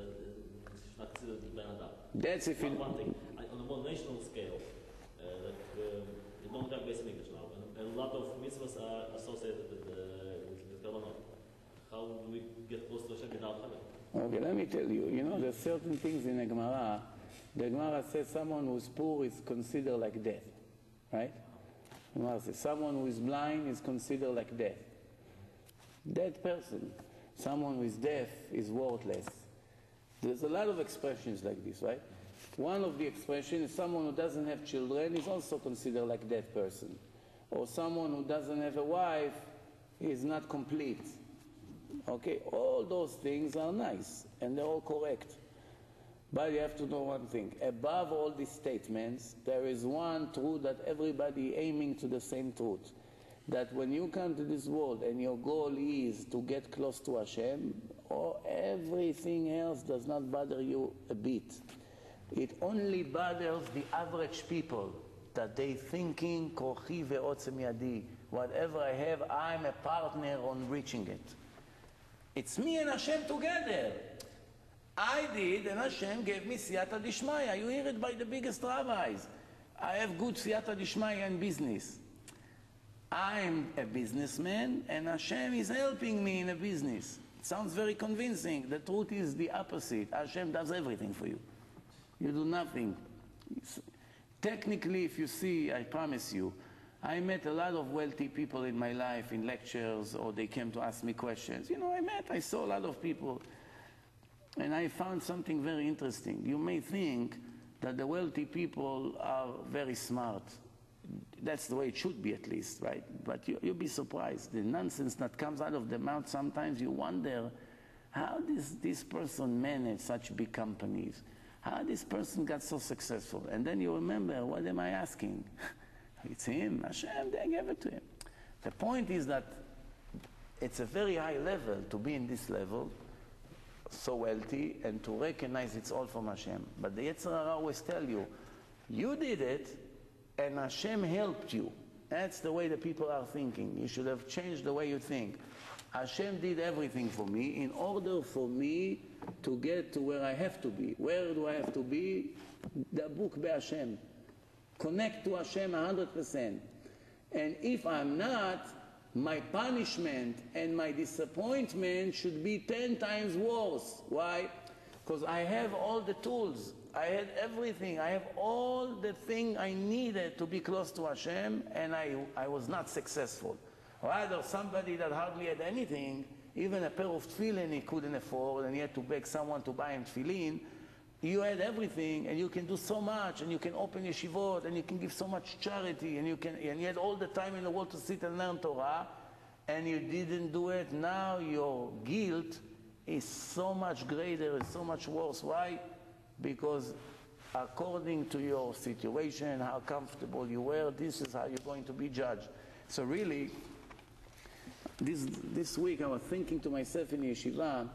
not considered Ben Adam? That's if One, one thing. I, on a more national scale, uh, that uh, you don't have basic English a lot of mitzvahs are associated with, uh, with. How do we get close to Hashem without having? okay, let me tell you, you know, there's certain things in the Gemara. The Gemara says someone who's poor is considered like death, right? The Gemara says someone who is blind is considered like death. Dead person, someone who is deaf is worthless. There's a lot of expressions like this, right? One of the expressions is someone who doesn't have children is also considered like dead person. Or someone who doesn't have a wife is not complete. Okay, all those things are nice and they're all correct. But you have to know one thing. Above all these statements, there is one truth that everybody aiming to the same truth. That when you come to this world and your goal is to get close to Hashem, or everything else does not bother you a bit. It only bothers the average people that they thinking, kochi ve'otzem yadi. Whatever I have, I'm a partner on reaching it. It's me and Hashem together. I did, and Hashem gave me siyata dishmaya. You hear it by the biggest rabbis. I have good siyata dishmaya in business. I'm a businessman, and Hashem is helping me in a business. It sounds very convincing. The truth is the opposite. Hashem does everything for you. You do nothing. It's, technically, if you see, I promise you, I met a lot of wealthy people in my life in lectures, or they came to ask me questions. You know, I met, I saw a lot of people, and I found something very interesting. You may think that the wealthy people are very smart. That's the way it should be, at least, right? But you, you'll be surprised. The nonsense that comes out of the mouth, sometimes you wonder how does this person manage such big companies? How this person got so successful? And then you remember, what am I asking? it's him, Hashem, they gave it to him. The point is that it's a very high level to be in this level, so wealthy, and to recognize it's all from Hashem. But the Yetzer Hara always tell you, you did it, and Hashem helped you. That's the way the people are thinking. You should have changed the way you think. Hashem did everything for me in order for me to get to where I have to be. Where do I have to be? The book by Hashem. Connect to Hashem 100%. And if I'm not, my punishment and my disappointment should be 10 times worse. Why? Because I have all the tools. I had everything. I have all the thing I needed to be close to Hashem, and I, I was not successful. Rather, somebody that hardly had anything, even a pair of tefillin he couldn't afford, and he had to beg someone to buy him tefillin. You had everything, and you can do so much, and you can open yeshivot, and you can give so much charity, and you can, and you had all the time in the world to sit and learn Torah, and you didn't do it. Now your guilt is so much greater, it's so much worse. Why? Because according to your situation, how comfortable you were, this is how you're going to be judged. So really, this, this week I was thinking to myself in yeshiva,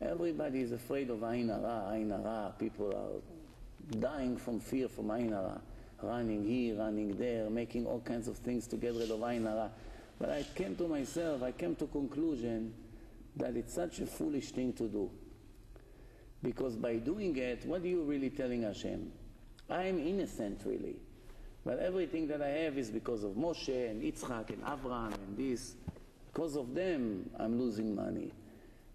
everybody is afraid of Ain Hara, Ain Hara. People are dying from fear from Ain Hara, running here, running there, making all kinds of things to get rid of Ain Hara. But I came to myself, I came to conclusion that it's such a foolish thing to do. Because by doing it, what are you really telling Hashem? I am innocent, really. But everything that I have is because of Moshe and Yitzchak and Avram and this. Because of them, I'm losing money.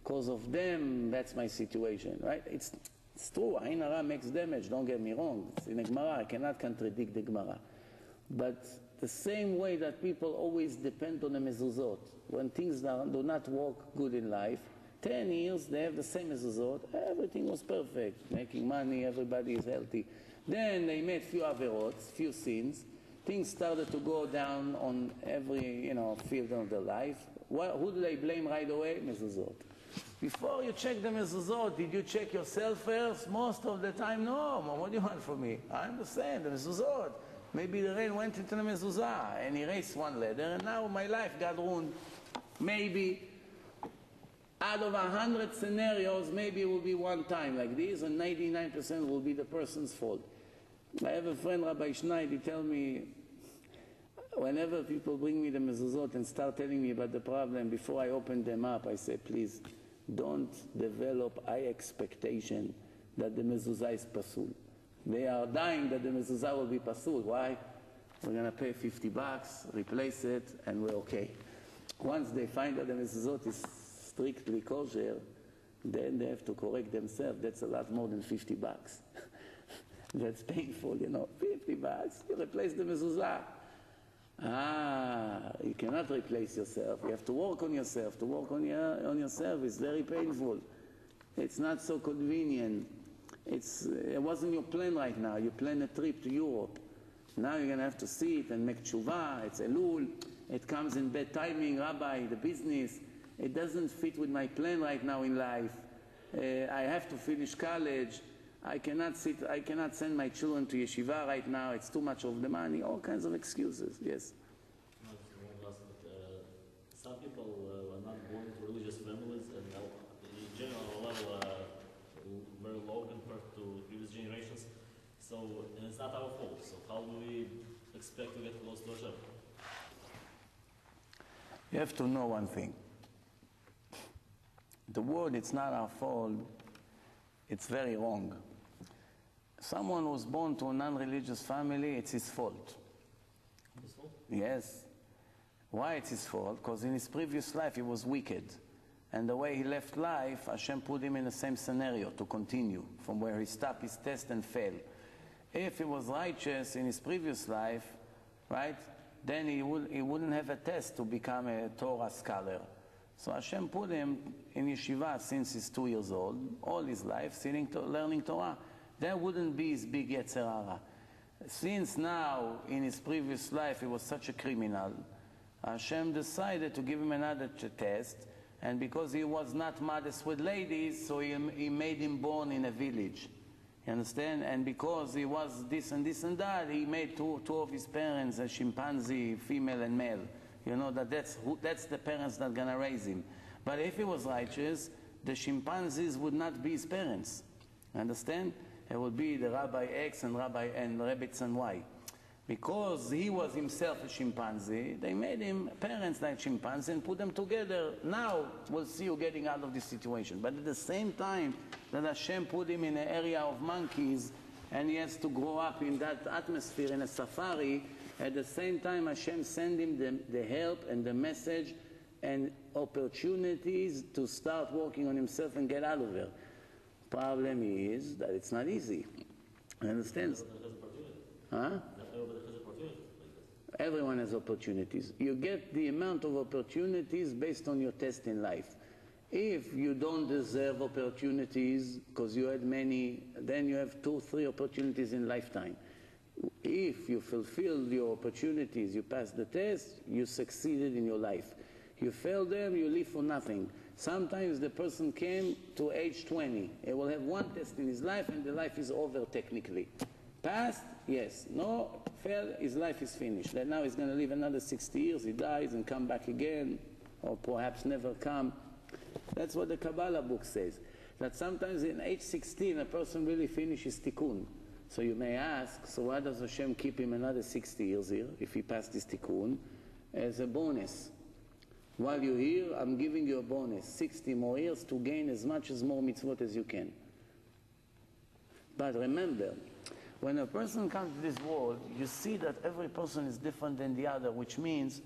Because of them, that's my situation, right? It's, it's true, Ain Hara makes damage, don't get me wrong. It's in the Gemara, I cannot contradict the Gemara. But the same way that people always depend on the mezuzot, when things do not work good in life, 10 years they have the same mezuzot, everything was perfect, making money, everybody is healthy. Then they made few averot, few sins, things started to go down on every you know field of their life. What, who do they blame right away? Mezuzot. Before you check the mezuzot, did you check yourself first? Most of the time, no. What do you want from me? I understand the mezuzot. Maybe the rain went into the mezuzah and erased one letter, and now my life got ruined. Maybe out of a hundred scenarios, maybe it will be one time like this, and 99% will be the person's fault. I have a friend, Rabbi Schneid, he tell me, whenever people bring me the mezuzot and start telling me about the problem, before I open them up, I say, please, don't develop high expectation that the mezuzah is pasul. They are dying that the mezuzah will be pasul. Why? We're going to pay 50 bucks, replace it, and we're okay. Once they find that the mezuzot is strictly kosher, then they have to correct themselves. That's a lot more than 50 bucks. That's painful, you know. 50 bucks, you replace the mezuzah. Ah, you cannot replace yourself. You have to work on yourself. To work on, your, on yourself is very painful. It's not so convenient. It's, it wasn't your plan right now. You plan a trip to Europe. Now you're going to have to see it and make tshuva. It's elul. It comes in bad timing, Rabbi, the business. It doesn't fit with my plan right now in life. Uh, I have to finish college. I cannot sit, I cannot send my children to yeshiva right now, it's too much of the money, all kinds of excuses, yes. Some people uh, are not born to religious families, and uh, in general, level uh, very low compared to previous generations. So, and it's not our fault. So, how do we expect to get close to Hashem? You have to know one thing. The word, it's not our fault, it's very wrong. Someone was born to a non-religious family, it's his fault. His fault? Yes. Why it's his fault? Because in his previous life he was wicked. And the way he left life, Hashem put him in the same scenario to continue from where he stopped his test and failed. If he was righteous in his previous life, right, then he, would, he wouldn't have a test to become a Torah scholar. So Hashem put him in yeshiva since he's two years old, all his life, sitting to, learning Torah. That wouldn't be his big Yetzer Hara. Since now, in his previous life, he was such a criminal, Hashem decided to give him another test, and because he was not modest with ladies, so he, he made him born in a village. You understand? And because he was this and this and that, he made two, two of his parents a chimpanzee, female and male. You know that that's, who, that's the parents that gonna raise him. But if he was righteous, the chimpanzees would not be his parents. Understand? It would be the Rabbi X and Rabbi and Rebbetzin Y. Because he was himself a chimpanzee, they made him parents like chimpanzee and put them together. Now we'll see you getting out of this situation. But at the same time that Hashem put him in an area of monkeys and he has to grow up in that atmosphere in a safari, at the same time Hashem sent him the, the help and the message and opportunities to start working on himself and get out of there. Problem is that it's not easy. Understand? Huh? Everyone has opportunities. You get the amount of opportunities based on your test in life. If you don't deserve opportunities because you had many, then you have two, three opportunities in lifetime. If you fulfill your opportunities, you pass the test, you succeeded in your life. You fail them, you live for nothing. Sometimes the person came to age 20. He will have one test in his life and the life is over technically. Passed? Yes. No? Failed? His life is finished. Now he's going to live another 60 years. He dies and come back again, or perhaps never come. That's what the Kabbalah book says. That sometimes in age 16 a person really finishes tikkun. So you may ask, so why does Hashem keep him another 60 years here if he passed his tikkun? As a bonus. While you're here, I'm giving you a bonus, 60 more years to gain as much as more mitzvot as you can. But remember, when a person comes to this world, you see that every person is different than the other, which means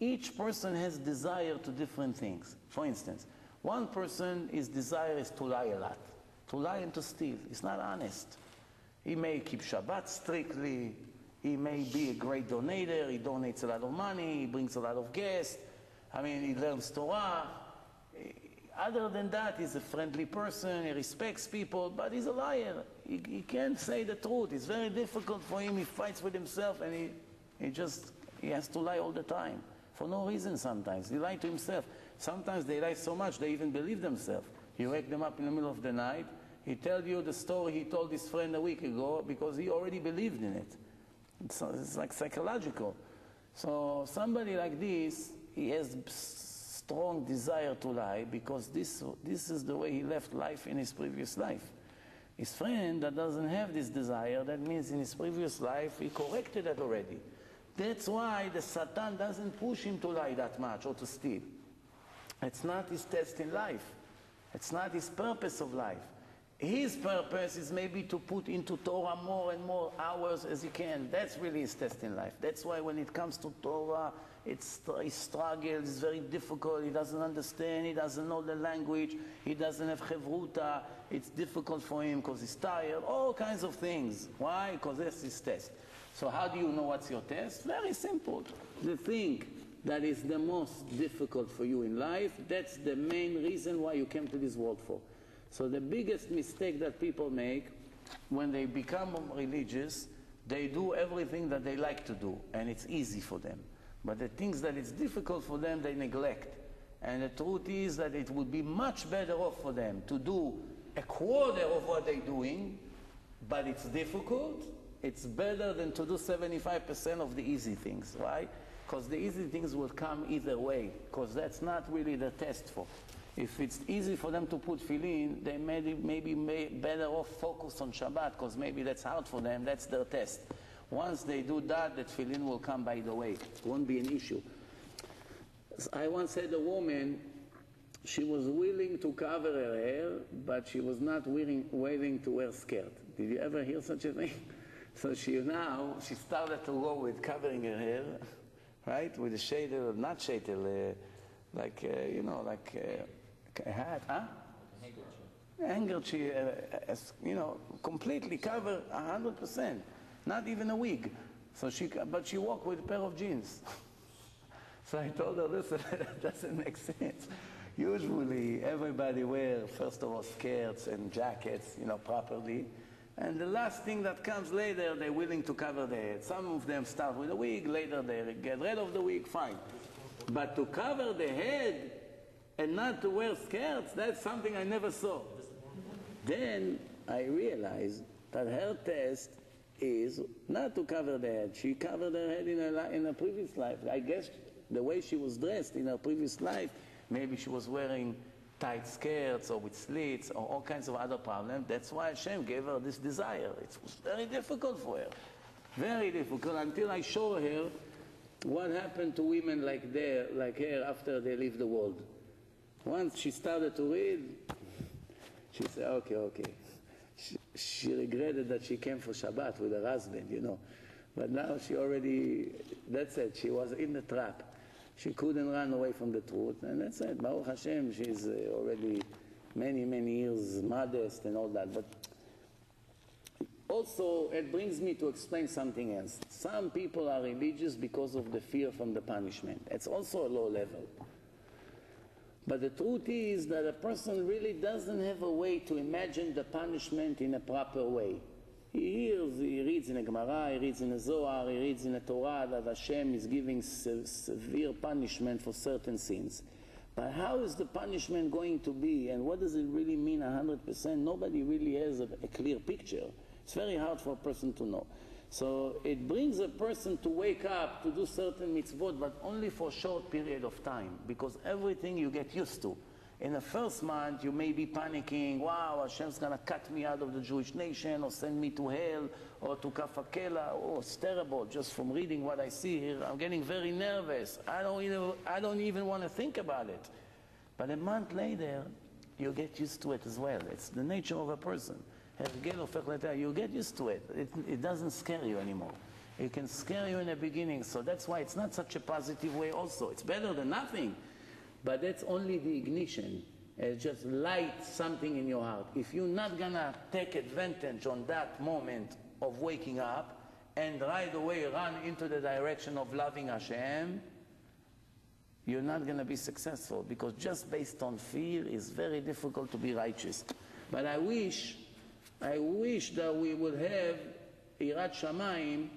each person has desire to different things. For instance, one person is to lie a lot, to lie and to steal. He's not honest. He may keep Shabbat strictly. He may be a great donator. He donates a lot of money. He brings a lot of guests. I mean, he learns Torah. Other than that, he's a friendly person. He respects people, but he's a liar. He, he can't say the truth. It's very difficult for him. He fights with himself, and he, he just he has to lie all the time for no reason. Sometimes he lies to himself. Sometimes they lie so much they even believe themselves. You wake them up in the middle of the night. He tells you the story he told his friend a week ago because he already believed in it. It's, it's like psychological. So somebody like this, he has strong desire to lie because this, this is the way he left life in his previous life. His friend that doesn't have this desire, that means in his previous life he corrected that already. That's why the Satan doesn't push him to lie that much or to steal. It's not his test in life. It's not his purpose of life. His purpose is maybe to put into Torah more and more hours as he can. That's really his test in life. That's why when it comes to Torah, it's, he struggles, it's very difficult, he doesn't understand, he doesn't know the language, he doesn't have chevruta, it's difficult for him because he's tired, all kinds of things. Why? Because that's his test. So how do you know what's your test? Very simple. The thing that is the most difficult for you in life, that's the main reason why you came to this world for. So the biggest mistake that people make when they become religious, they do everything that they like to do, and it's easy for them. But the things that it's difficult for them, they neglect. And the truth is that it would be much better off for them to do a quarter of what they're doing, but it's difficult. It's better than to do 75% of the easy things, right? Because the easy things will come either way, because that's not really the test for. If it's easy for them to put tefillin, they may, maybe may better off focus on Shabbat because maybe that's hard for them. That's their test. Once they do that, the tefillin will come by the way. It won't be an issue. I once had a woman, she was willing to cover her hair, but she was not willing, willing to wear skirt. Did you ever hear such a thing? So she now, she started to go with covering her hair, right? With a shadel, not shadel, uh, like, uh, you know, like uh, a hat, huh? Handkerchief, uh, as, you know, completely cover 100%, not even a wig. So she, but she walked with a pair of jeans. so I told her, listen, that doesn't make sense. Usually everybody wear, first of all, skirts and jackets, you know, properly. And the last thing that comes later, they're willing to cover the head. Some of them start with a wig, later they get rid of the wig, fine. But to cover the head and not to wear skirts, that's something I never saw. Then I realized that her test is not to cover the head. She covered her head in her, in her previous life. I guess the way she was dressed in her previous life, maybe she was wearing tight skirts or with slits or all kinds of other problems. That's why Hashem gave her this desire. It was very difficult for her. Very difficult until I show her what happened to women like, there, like her after they leave the world. Once she started to read, she said, okay, okay. She, regretted that she came for Shabbat with her husband, you know. But now she already, that's it, she was in the trap. She couldn't run away from the truth, and that's it. Baruch Hashem, she's uh, already many, many years modest and all that. But also, it brings me to explain something else. Some people are religious because of the fear from the punishment. It's also a low level. But the truth is that a person really doesn't have a way to imagine the punishment in a proper way. He hears, he reads in a Gemara, he reads in a Zohar, he reads in a Torah that Hashem is giving se- severe punishment for certain sins. But how is the punishment going to be, and what does it really mean 100%? Nobody really has a, a clear picture. It's very hard for a person to know. So it brings a person to wake up to do certain mitzvot, but only for a short period of time, because everything you get used to. In the first month, you may be panicking, wow, Hashem's going to cut me out of the Jewish nation or send me to hell or to Kaf HaKela. Oh, it's terrible. Just from reading what I see here, I'm getting very nervous. I don't even, I don't even want to think about it. But a month later, you get used to it as well. It's the nature of a person. You get used to it. it. It doesn't scare you anymore. It can scare you in the beginning, so that's why it's not such a positive way also. It's better than nothing. But that's only the ignition. It just light something in your heart. If you're not gonna take advantage on that moment of waking up and right away run into the direction of loving Hashem, you're not gonna be successful because just based on fear is very difficult to be righteous. But I wish, I wish that we would have Yirat Shamayim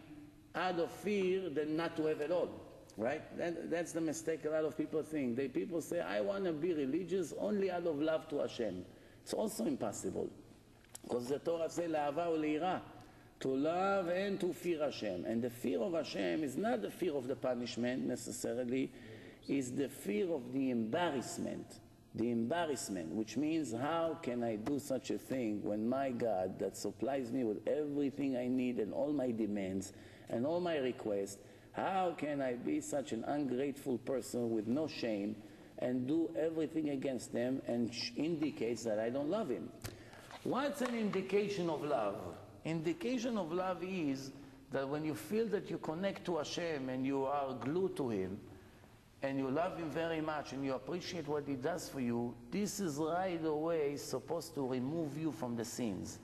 out of fear than not to have at all. Right? That, that's the mistake a lot of people think. They, people say, I want to be religious only out of love to Hashem. It's also impossible. Because the Torah says, La'ava u'le'ira, to love and to fear Hashem. And the fear of Hashem is not the fear of the punishment necessarily, is the fear of the embarrassment. The embarrassment, which means how can I do such a thing when my God that supplies me with everything I need and all my demands and all my requests how can I be such an ungrateful person with no shame and do everything against them and indicates that I don't love him? What's an indication of love? Indication of love is that when you feel that you connect to Hashem and you are glued to him and you love him very much and you appreciate what he does for you, this is right away supposed to remove you from the sins.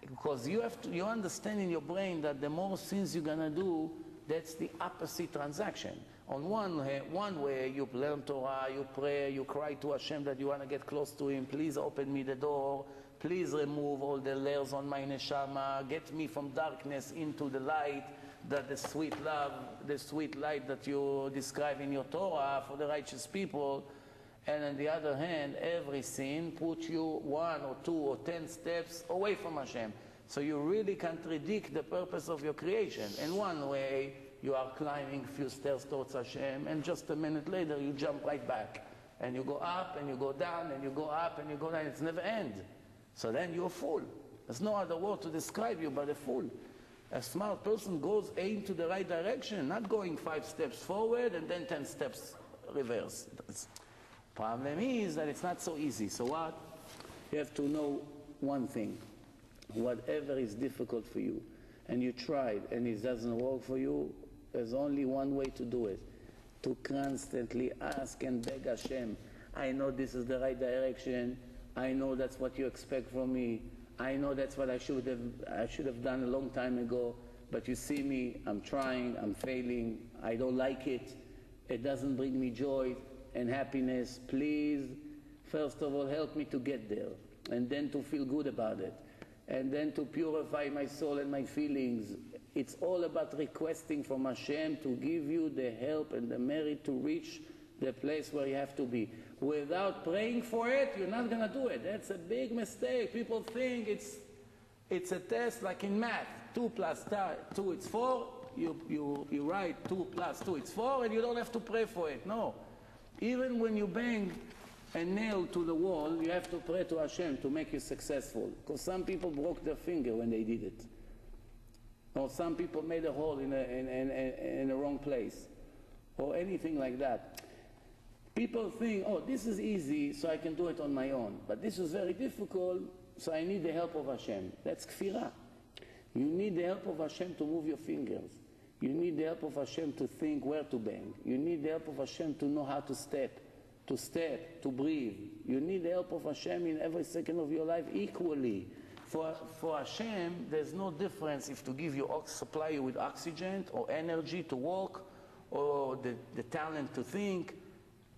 Because you have to, you understand in your brain that the more sins you're gonna do, that's the opposite transaction. On one, one way, you learn Torah, you pray, you cry to Hashem that you want to get close to Him. Please open me the door. Please remove all the layers on my neshama. Get me from darkness into the light, that the sweet love, the sweet light that you describe in your Torah for the righteous people. And on the other hand, every sin puts you one or two or ten steps away from Hashem. So you really contradict the purpose of your creation. In one way, you are climbing a few stairs towards Hashem, and just a minute later, you jump right back. and you go up and you go down and you go up and you go down. It's never end. So then you're a fool. There's no other word to describe you but a fool. A smart person goes into the right direction, not going five steps forward and then ten steps reverse. It's, problem is that it's not so easy. So what? You have to know one thing. Whatever is difficult for you, and you tried and it doesn't work for you, there's only one way to do it. To constantly ask and beg Hashem. I know this is the right direction. I know that's what you expect from me. I know that's what I should have I should have done a long time ago. But you see me, I'm trying, I'm failing, I don't like it. It doesn't bring me joy and happiness. Please, first of all, help me to get there, and then to feel good about it, and then to purify my soul and my feelings. It's all about requesting from Hashem to give you the help and the merit to reach the place where you have to be. Without praying for it, you're not going to do it. That's a big mistake. People think it's, it's a test like in math. 2 plus 2, it's 4. You, you, you write 2 plus 2, it's 4, and you don't have to pray for it. No. Even when you bang a nail to the wall, you have to pray to Hashem to make you successful. Because some people broke their finger when they did it. Or some people made a hole in a, in, in, in a wrong place. Or anything like that. People think, oh, this is easy, so I can do it on my own. But this is very difficult, so I need the help of Hashem. That's kfirah. You need the help of Hashem to move your fingers. You need the help of Hashem to think where to bang. You need the help of Hashem to know how to step, to step, to breathe. You need the help of Hashem in every second of your life equally. For, for Hashem, there's no difference if to give you, supply you with oxygen or energy to walk or the, the talent to think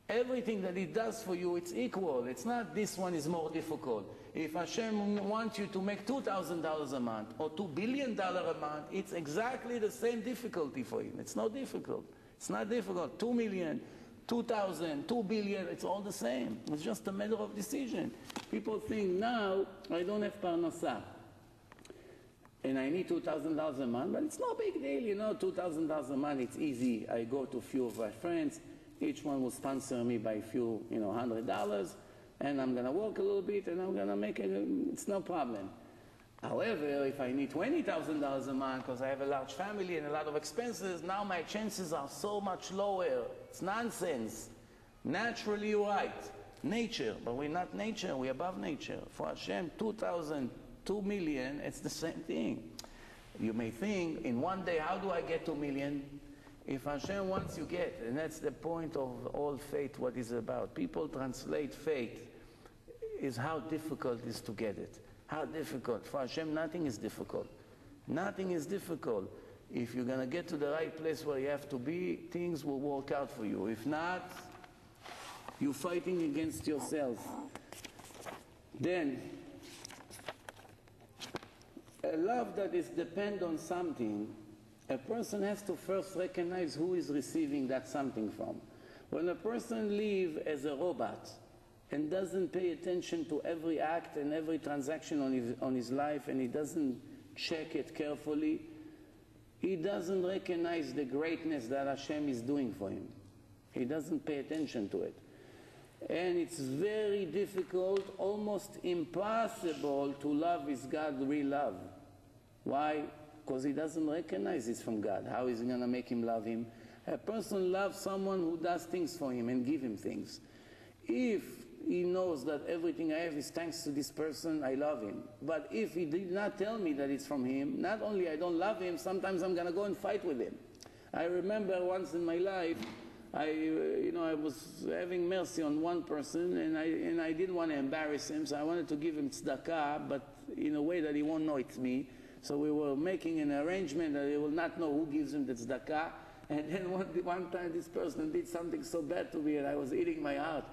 Everything that He does for you, it's equal. It's not this one is more difficult. If Hashem wants you to make $2,000 a month or $2 billion a month, it's exactly the same difficulty for Him. It's not difficult. It's not difficult. 2 million, 2,000, 2 billion, it's all the same. It's just a matter of decision. People think now I don't have parnasa and I need $2,000 a month, but it's no big deal, you know, $2,000 a month, it's easy. I go to a few of my friends, each one will sponsor me by a few, you know, hundred dollars, and I'm to work a little bit, and I'm to make it. It's no problem. However, if I need $20,000 a month because I have a large family and a lot of expenses, now my chances are so much lower. It's nonsense. Naturally, right. Nature, but we're not nature, we're above nature. For Hashem, 2,000, 2 million, it's the same thing. You may think, in one day, how do I get 2 million? If Hashem wants you get, and that's the point of all faith, what is about. People translate faith is how difficult it is to get it. How difficult. For Hashem, nothing is difficult. Nothing is difficult. If you're going to get to the right place where you have to be, things will work out for you. If not, you're fighting against yourself. Then, a love that is depend on something a person has to first recognize who is receiving that something from. When a person lives as a robot and doesn't pay attention to every act and every transaction on his, on his life and he doesn't check it carefully, he doesn't recognize the greatness that Hashem is doing for him. He doesn't pay attention to it. And it's very difficult, almost impossible to love his God real love. Why? Because he doesn't recognize it's from God. How is he going to make him love him? A person loves someone who does things for him and give him things. If he knows that everything I have is thanks to this person, I love him. But if he did not tell me that it's from him, not only I don't love him, sometimes I'm going to go and fight with him. I remember once in my life, I, you know, I was having mercy on one person, and I, and I didn't want to embarrass him, so I wanted to give him tzedakah, but in a way that he won't know it's me. So we were making an arrangement that he will not know who gives him the tzedakah. And then one, one time this person did something so bad to me and I was eating my heart.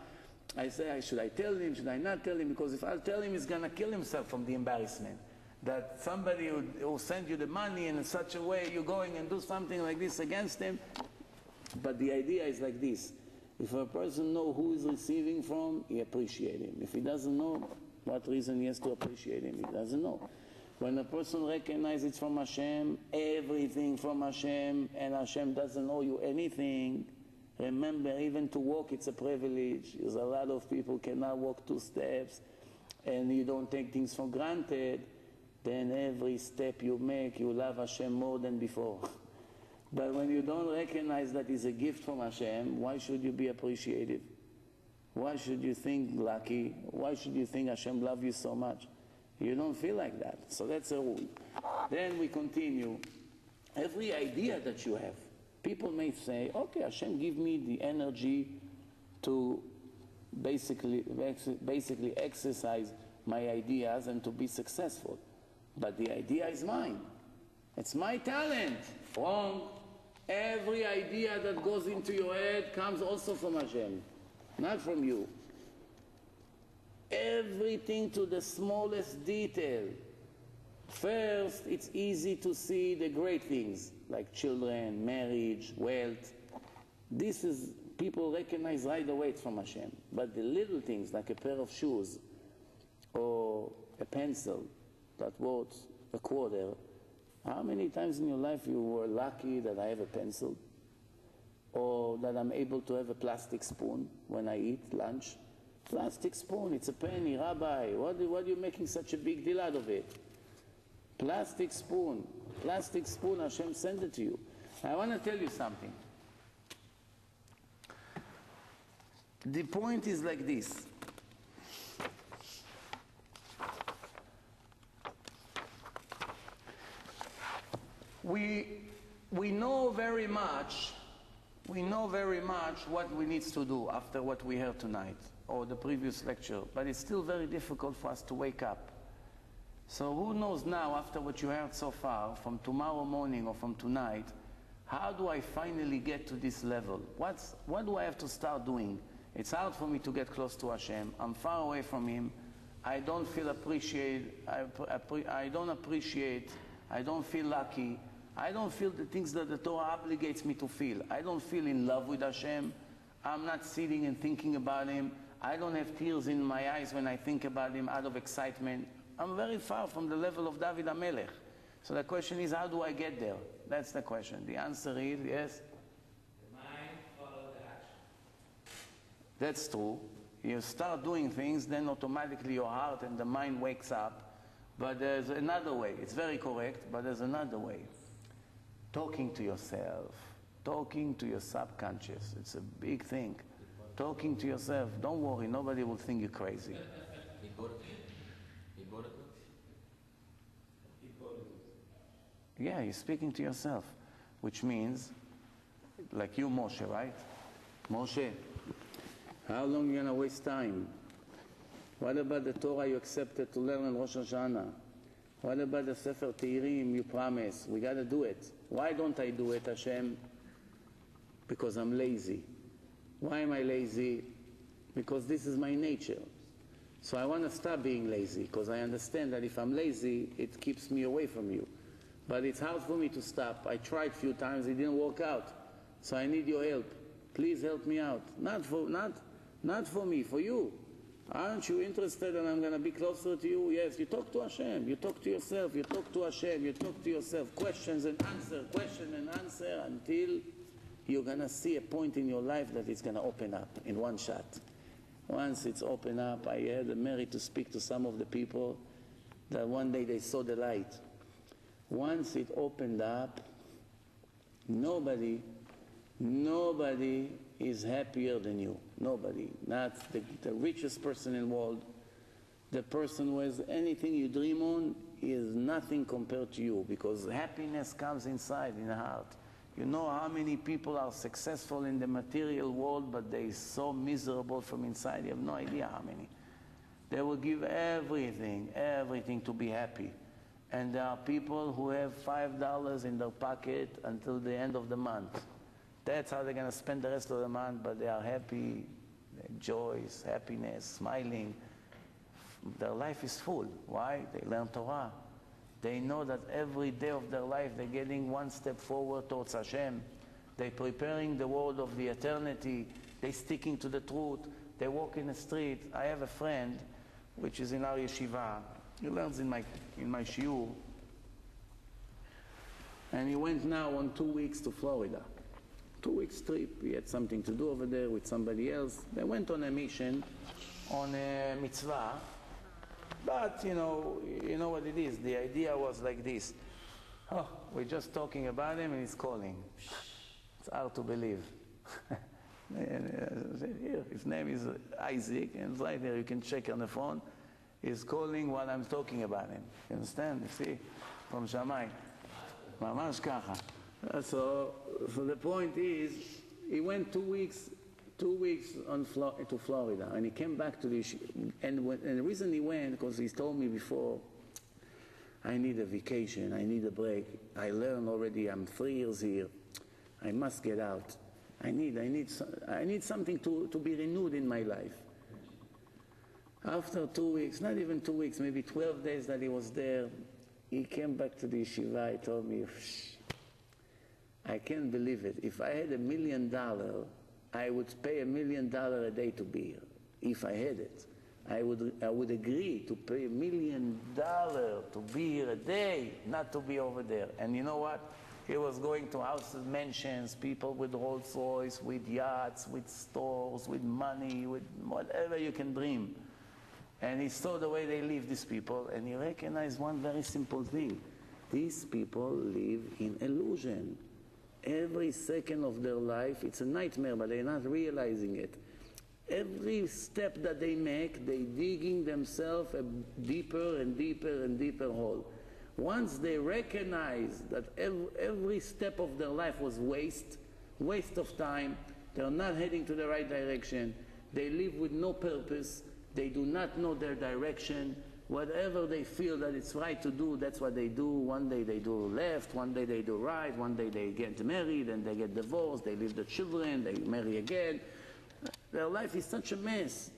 I said, should I tell him, should I not tell him? Because if I tell him, he's going to kill himself from the embarrassment. That somebody will, send you the money in such a way you're going and do something like this against him. But the idea is like this. If a person know who is receiving from, he appreciate him. If he doesn't know, what reason he has to appreciate him? He doesn't know. When a person recognizes it's from Hashem, everything from Hashem, and Hashem doesn't owe you anything, Remember, even to walk, it's a privilege. There's a lot of people cannot walk two steps, and you don't take things for granted. Then every step you make, you love Hashem more than before. but when you don't recognize that it's a gift from Hashem, why should you be appreciative? Why should you think lucky? Why should you think Hashem love you so much? You don't feel like that. So that's a rule. Then we continue. Every idea that you have, people may say, okay, Hashem give me the energy to basically, basically exercise my ideas and to be successful. But the idea is mine. It's my talent. Wrong. Every idea that goes into your head comes also from Hashem, not from you. Everything to the smallest detail. First, it's easy to see the great things like children, marriage, wealth. This is, people recognize right away it's from Hashem. But the little things like a pair of shoes or a pencil that worth a quarter, how many times in your life you were lucky that I have a pencil? Or that I'm able to have a plastic spoon when I eat lunch? Plastic spoon, it's a penny, Rabbi. What, what are you making such a big deal out of it? Plastic spoon, plastic spoon, Hashem sent it to you. I want to tell you something. The point is like this. We, we know very much, we know very much what we need to do after what we heard tonight or the previous lecture, but it's still very difficult for us to wake up. So who knows now, after what you heard so far, from tomorrow morning or from tonight, how do I finally get to this level? What's, what do I have to start doing? It's hard for me to get close to Hashem. I'm far away from Him. I don't feel appreciated. I, I don't appreciate. I don't feel lucky. I don't feel the things that the Torah obligates me to feel. I don't feel in love with Hashem. I'm not sitting and thinking about Him. I don't have tears in my eyes when I think about Him out of excitement. I'm very far from the level of David HaMelech. So the question is, how do I get there? That's the question. The answer is yes. The mind follows the action. That's true. You start doing things, then automatically your heart and the mind wakes up. But there's another way. It's very correct, but there's another way talking to yourself, talking to your subconscious. It's a big thing. Talking to yourself. Don't worry, nobody will think you're crazy. Yeah, you're speaking to yourself, which means, like you, Moshe, right? Moshe, how long you gonna waste time? What about the Torah you accepted to learn in Rosh Hashanah? What about the Sefer Tehillim you promised? We got to do it. Why don't I do it, Hashem? Because I'm lazy. Why am I lazy? Because this is my nature. So I want to stop being lazy because I understand that if I'm lazy, it keeps me away from you. But it's hard for me to stop. I tried a few times, it didn't work out. So I need your help. Please help me out. Not for, not, not for me, for you. Aren't you interested and I'm going to be closer to you? Yes, you talk to Hashem, you talk to yourself, you talk to Hashem, you talk to yourself. Questions and answer, question and answer until you're going to see a point in your life that it's going to open up in one shot. Once it's open up, I had the merit to speak to some of the people that one day they saw the light. Once it opened up, nobody, nobody is happier than you. Nobody. Not the, the richest person in the world. The person who has anything you dream on is nothing compared to you because happiness comes inside, in the heart. You know how many people are successful in the material world, but they're so miserable from inside. You have no idea how many. They will give everything, everything to be happy. And there are people who have $5 in their pocket until the end of the month. That's how they're going to spend the rest of the month, but they are happy, joys, happiness, smiling. Their life is full. Why? They learn Torah. They know that every day of their life they're getting one step forward towards Hashem. They're preparing the world of the eternity. They're sticking to the truth. They walk in the street. I have a friend, which is in our yeshiva. He learns in my, in my shiur. And he went now on two weeks to Florida two weeks trip. He had something to do over there with somebody else. They went on a mission, on a mitzvah. But you know, you know what it is. The idea was like this: Oh, we're just talking about him, and he's calling. It's hard to believe. Here, his name is Isaac, and right there you can check on the phone. He's calling while I'm talking about him. You understand? You see, from Shamayim, ממש ככה. So, so the point is, he went two weeks two weeks on Flo- to Florida, and he came back to the. And, when, and the reason he went, because he told me before, I need a vacation, I need a break. I learned already, I'm three years here. I must get out. I need, I need, I need something to, to be renewed in my life. After two weeks, not even two weeks, maybe 12 days that he was there, he came back to the yeshiva. He told me, "Shh, I can't believe it. If I had a million dollar, I would pay a million dollar a day to be here. If I had it, I would, I would agree to pay a million dollar to be here a day, not to be over there. And you know what? He was going to houses, mansions, people with Rolls Royce, with yachts, with stores, with money, with whatever you can dream. And he saw the way they live, these people, and he recognized one very simple thing. These people live in illusion. Every second of their life, it's a nightmare, but they're not realizing it. Every step that they make, they're digging themselves a deeper and deeper and deeper hole. Once they recognize that every, step of their life was waste, waste of time, they're not heading to the right direction, they live with no purpose, they do not know their direction. Whatever they feel that it's right to do, that's what they do. One day they do left, one day they do right, one day they get married, and they get divorced, they leave the children, they marry again. Their life is such a mess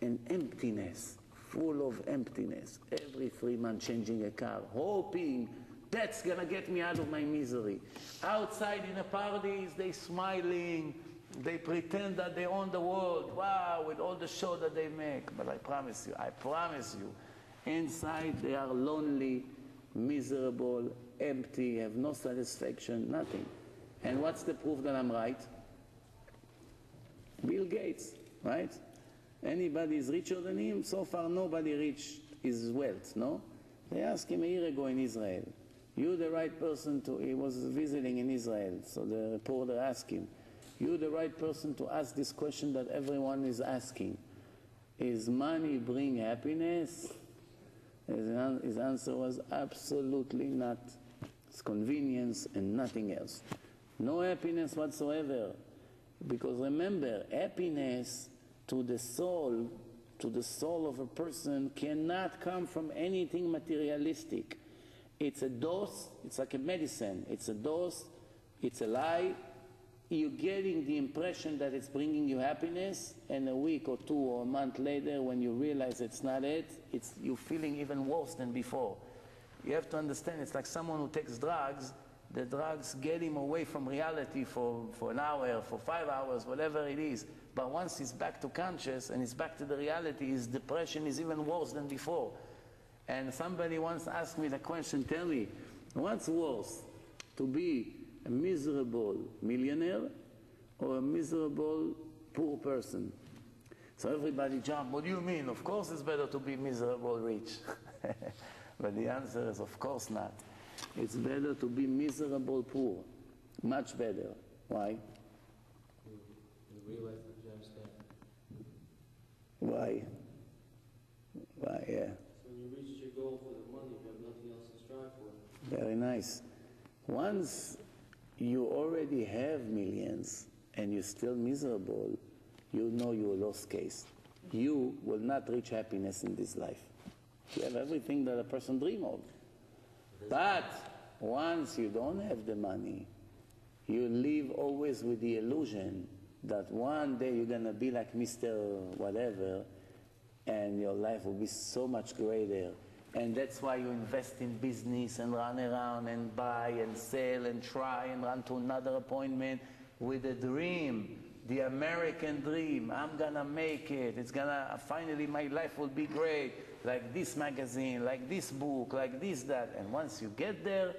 and emptiness, full of emptiness. Every three months changing a car, hoping that's gonna get me out of my misery. Outside in the parties, they smiling, they pretend that they own the world. Wow, with all the show that they make. But I promise you, I promise you, inside they are lonely, miserable, empty, have no satisfaction, nothing. And what's the proof that I'm right? Bill Gates, right? Anybody is richer than him? So far, nobody reached his wealth, no? They asked him a year ago in Israel, you the right person to, he was visiting in Israel, so the reporter asked him, you the right person to ask this question that everyone is asking. Is money bring happiness? His, answer was absolutely not. It's convenience and nothing else. No happiness whatsoever. Because remember, happiness to the soul, to the soul of a person, cannot come from anything materialistic. It's a dose, it's like a medicine. It's a dose, it's a lie. You're getting the impression that it's bringing you happiness, and a week or two or a month later, when you realize it's not it, it's, you're feeling even worse than before. You have to understand, it's like someone who takes drugs, the drugs get him away from reality for, for an hour, for five hours, whatever it is. But once he's back to conscious and he's back to the reality, his depression is even worse than before. And somebody once asked me the question, tell me, what's worse, to be a miserable millionaire or a miserable poor person? So everybody jumped, what do you mean? Of course it's better to be miserable rich. but the answer is, of course not. It's better to be miserable poor. Much better. Why? You realize that you understand. Why? Why, yeah. When you reach your goal for the money, you have nothing else to strive for. Very nice. Once you already have millions and you're still miserable, you know you're a lost case. You will not reach happiness in this life. You have everything that a person dream of. But once you don't have the money, you live always with the illusion that one day you're gonna be like Mr. Whatever, and your life will be so much greater. And that's why you invest in business and run around and buy and sell and try and run to another appointment with a dream, the American dream. I'm gonna make it. It's gonna, finally, my life will be great. Like this magazine, like this book, like this, that. And once you get there,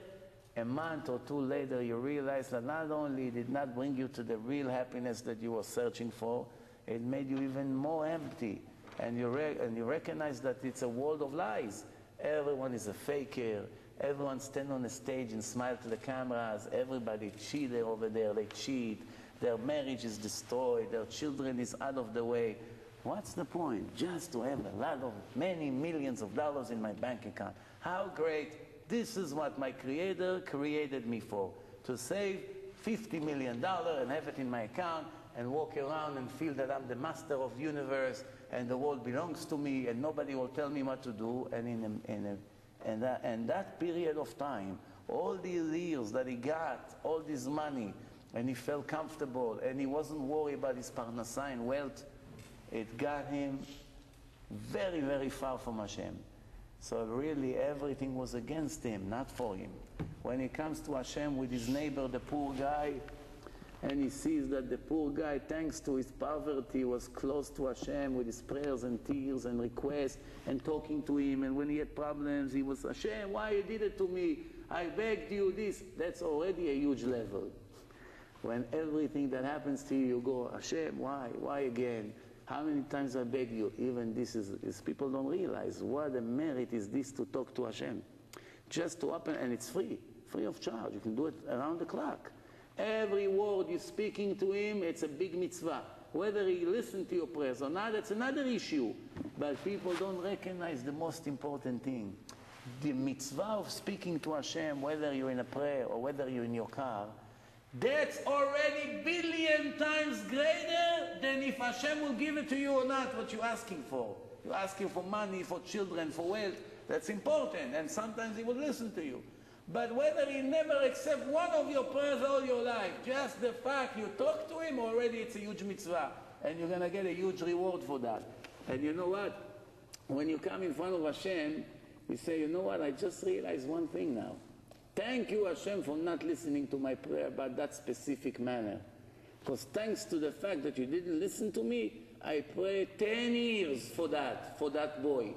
a month or two later, you realize that not only did not bring you to the real happiness that you were searching for, it made you even more empty. And you, and you recognize that it's a world of lies. Everyone is a faker. Everyone stand on the stage and smile to the cameras. Everybody cheated over there. They cheat. Their marriage is destroyed. Their children is out of the way. What's the point? Just to have a lot of many millions of dollars in my bank account. How great. This is what my creator created me for. To save $50 million and have it in my account and walk around and feel that I'm the master of universe and the world belongs to me and nobody will tell me what to do. And in a, in a, and, that, and that period of time, all these years that he got, all this money, and he felt comfortable and he wasn't worried about his parnasa and wealth, it got him very, very far from Hashem. So really everything was against him, not for him. When he comes to Hashem with his neighbor, the poor guy, and he sees that the poor guy, thanks to his poverty, was close to Hashem with his prayers and tears and requests and talking to him. And when he had problems, he was, Hashem, why you did it to me? I begged you this. That's already a huge level. When everything that happens to you, you go, Hashem, why? Why again? How many times I beg you? Even this is, is people don't realize what a merit is this to talk to Hashem. Just to open, and it's free, free of charge. You can do it around the clock. Every word you're speaking to him, it's a big mitzvah. Whether he listens to your prayers or not, that's another issue. But people don't recognize the most important thing. The mitzvah of speaking to Hashem, whether you're in a prayer or whether you're in your car, that's already billion times greater than if Hashem will give it to you or not, what you're asking for. You're asking for money, for children, for wealth. That's important, and sometimes He will listen to you. But whether He never accept one of your prayers all your life, just the fact you talk to Him, already it's a huge mitzvah. And you're going to get a huge reward for that. And you know what? When you come in front of Hashem, you say, you know what? I just realized one thing now. Thank you, Hashem, for not listening to my prayer about that specific manner. Because thanks to the fact that you didn't listen to me, I prayed 10 years for that, for that boy,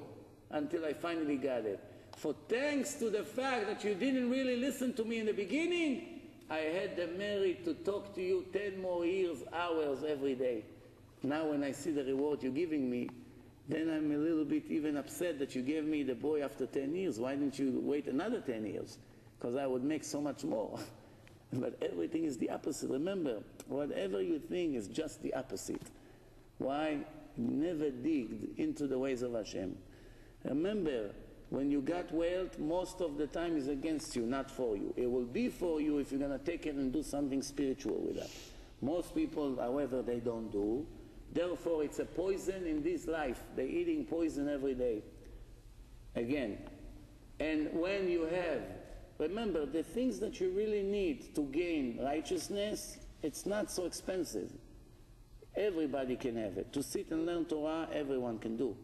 until I finally got it. For thanks to the fact that you didn't really listen to me in the beginning, I had the merit to talk to you 10 more years, hours every day. Now when I see the reward you're giving me, then I'm a little bit even upset that you gave me the boy after 10 years. Why didn't you wait another 10 years? because I would make so much more. but everything is the opposite. Remember, whatever you think is just the opposite. Why? Never dig into the ways of Hashem. Remember, when you got wealth, most of the time is against you, not for you. It will be for you if you're going to take it and do something spiritual with that. Most people, however, they don't do. Therefore, it's a poison in this life. They're eating poison every day. Again. And when you have Remember, the things that you really need to gain righteousness, it's not so expensive. Everybody can have it. To sit and learn Torah, everyone can do.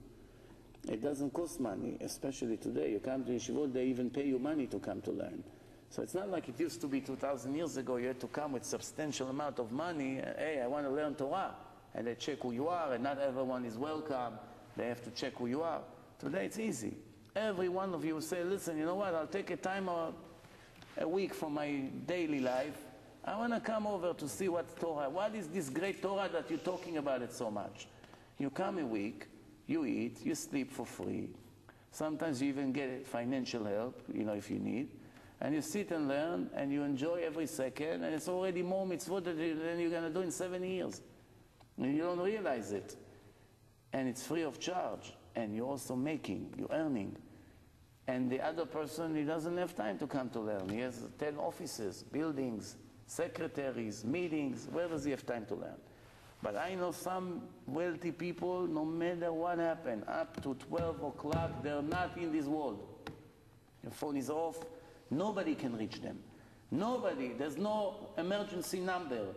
It doesn't cost money, especially today. You come to Yeshivot, they even pay you money to come to learn. So it's not like it used to be 2,000 years ago. You had to come with substantial amount of money. Hey, I want to learn Torah. And they check who you are, and not everyone is welcome. They have to check who you are. Today it's easy. Every one of you say, listen, you know what, I'll take a time or a week from my daily life. I want to come over to see what Torah, what is this great Torah that you're talking about it so much? You come a week, you eat, you sleep for free. Sometimes you even get financial help, you know, if you need. And you sit and learn, and you enjoy every second, and it's already more mitzvot than you're going to do in seven years. And you don't realize it. And it's free of charge and you're also making, you're earning. And the other person, he doesn't have time to come to learn. He has 10 offices, buildings, secretaries, meetings. Where does he have time to learn? But I know some wealthy people, no matter what happened, up to 12 o'clock, they're not in this world. Your phone is off, nobody can reach them. Nobody, there's no emergency number.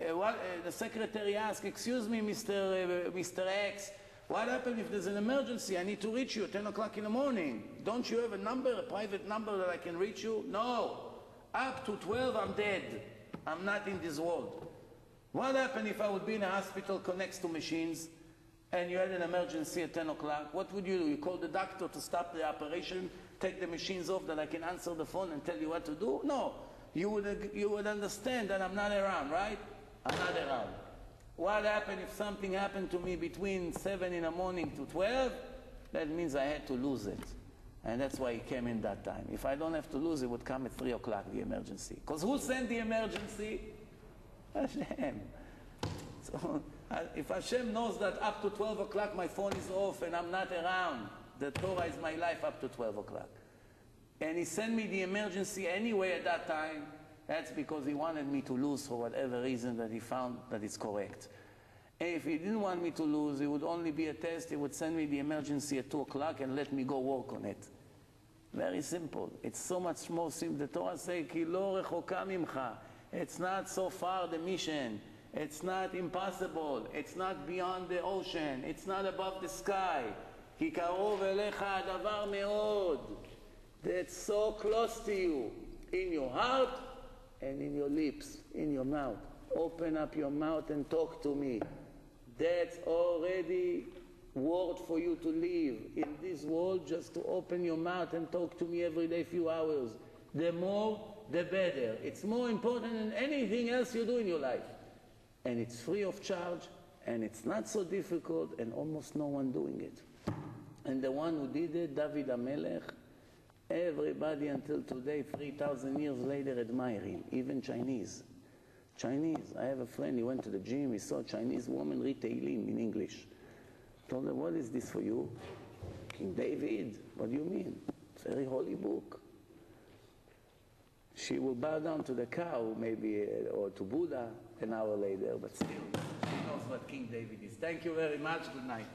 Uh, what, uh, the secretary asks, excuse me, Mr. Uh, Mr. X, what happens if there's an emergency? I need to reach you at 10 o'clock in the morning. Don't you have a number, a private number that I can reach you? No. Up to 12, I'm dead. I'm not in this world. What happened if I would be in a hospital connects to machines and you had an emergency at 10 o'clock? What would you do? You call the doctor to stop the operation take the machines off that I can answer the phone and tell you what to do? No. You would, you would understand that I'm not around, right? I'm not around. What happened if something happened to me between 7 in the morning to 12? That means I had to lose it. And that's why he came in that time. If I don't have to lose, it would come at 3 o'clock, the emergency. Because who sent the emergency? Hashem. So if Hashem knows that up to 12 o'clock my phone is off and I'm not around, the Torah is my life up to 12 o'clock. And he sent me the emergency anyway at that time, that's because he wanted me to lose for whatever reason that he found that it's correct. And if he didn't want me to lose, it would only be a test. He would send me the emergency at 2 o'clock and let me go work on it. Very simple. It's so much more simple. The Torah says, "Ki lo rechoka mimcha." It's not so far the mission. It's not impossible. It's not beyond the ocean. It's not above the sky. כי קרוב אליך הדבר מאוד. That's so close to you. In your heart and in your lips, in your mouth. Open up your mouth and talk to me. That's already word for you to live in this world just to open your mouth and talk to me every day few hours the more the better it's more important than anything else you do in your life and it's free of charge and it's not so difficult and almost no one doing it and the one who did it David HaMelech everybody until today 3000 years later admire him even chinese chinese i have a friend he went to the gym he saw a chinese woman read in english told her, what is this for you? King David. What do you mean? It's a very holy book. She will bow down to the cow, maybe, uh, or to Buddha an hour later, but still, she knows what King David is. Thank you very much. Good night.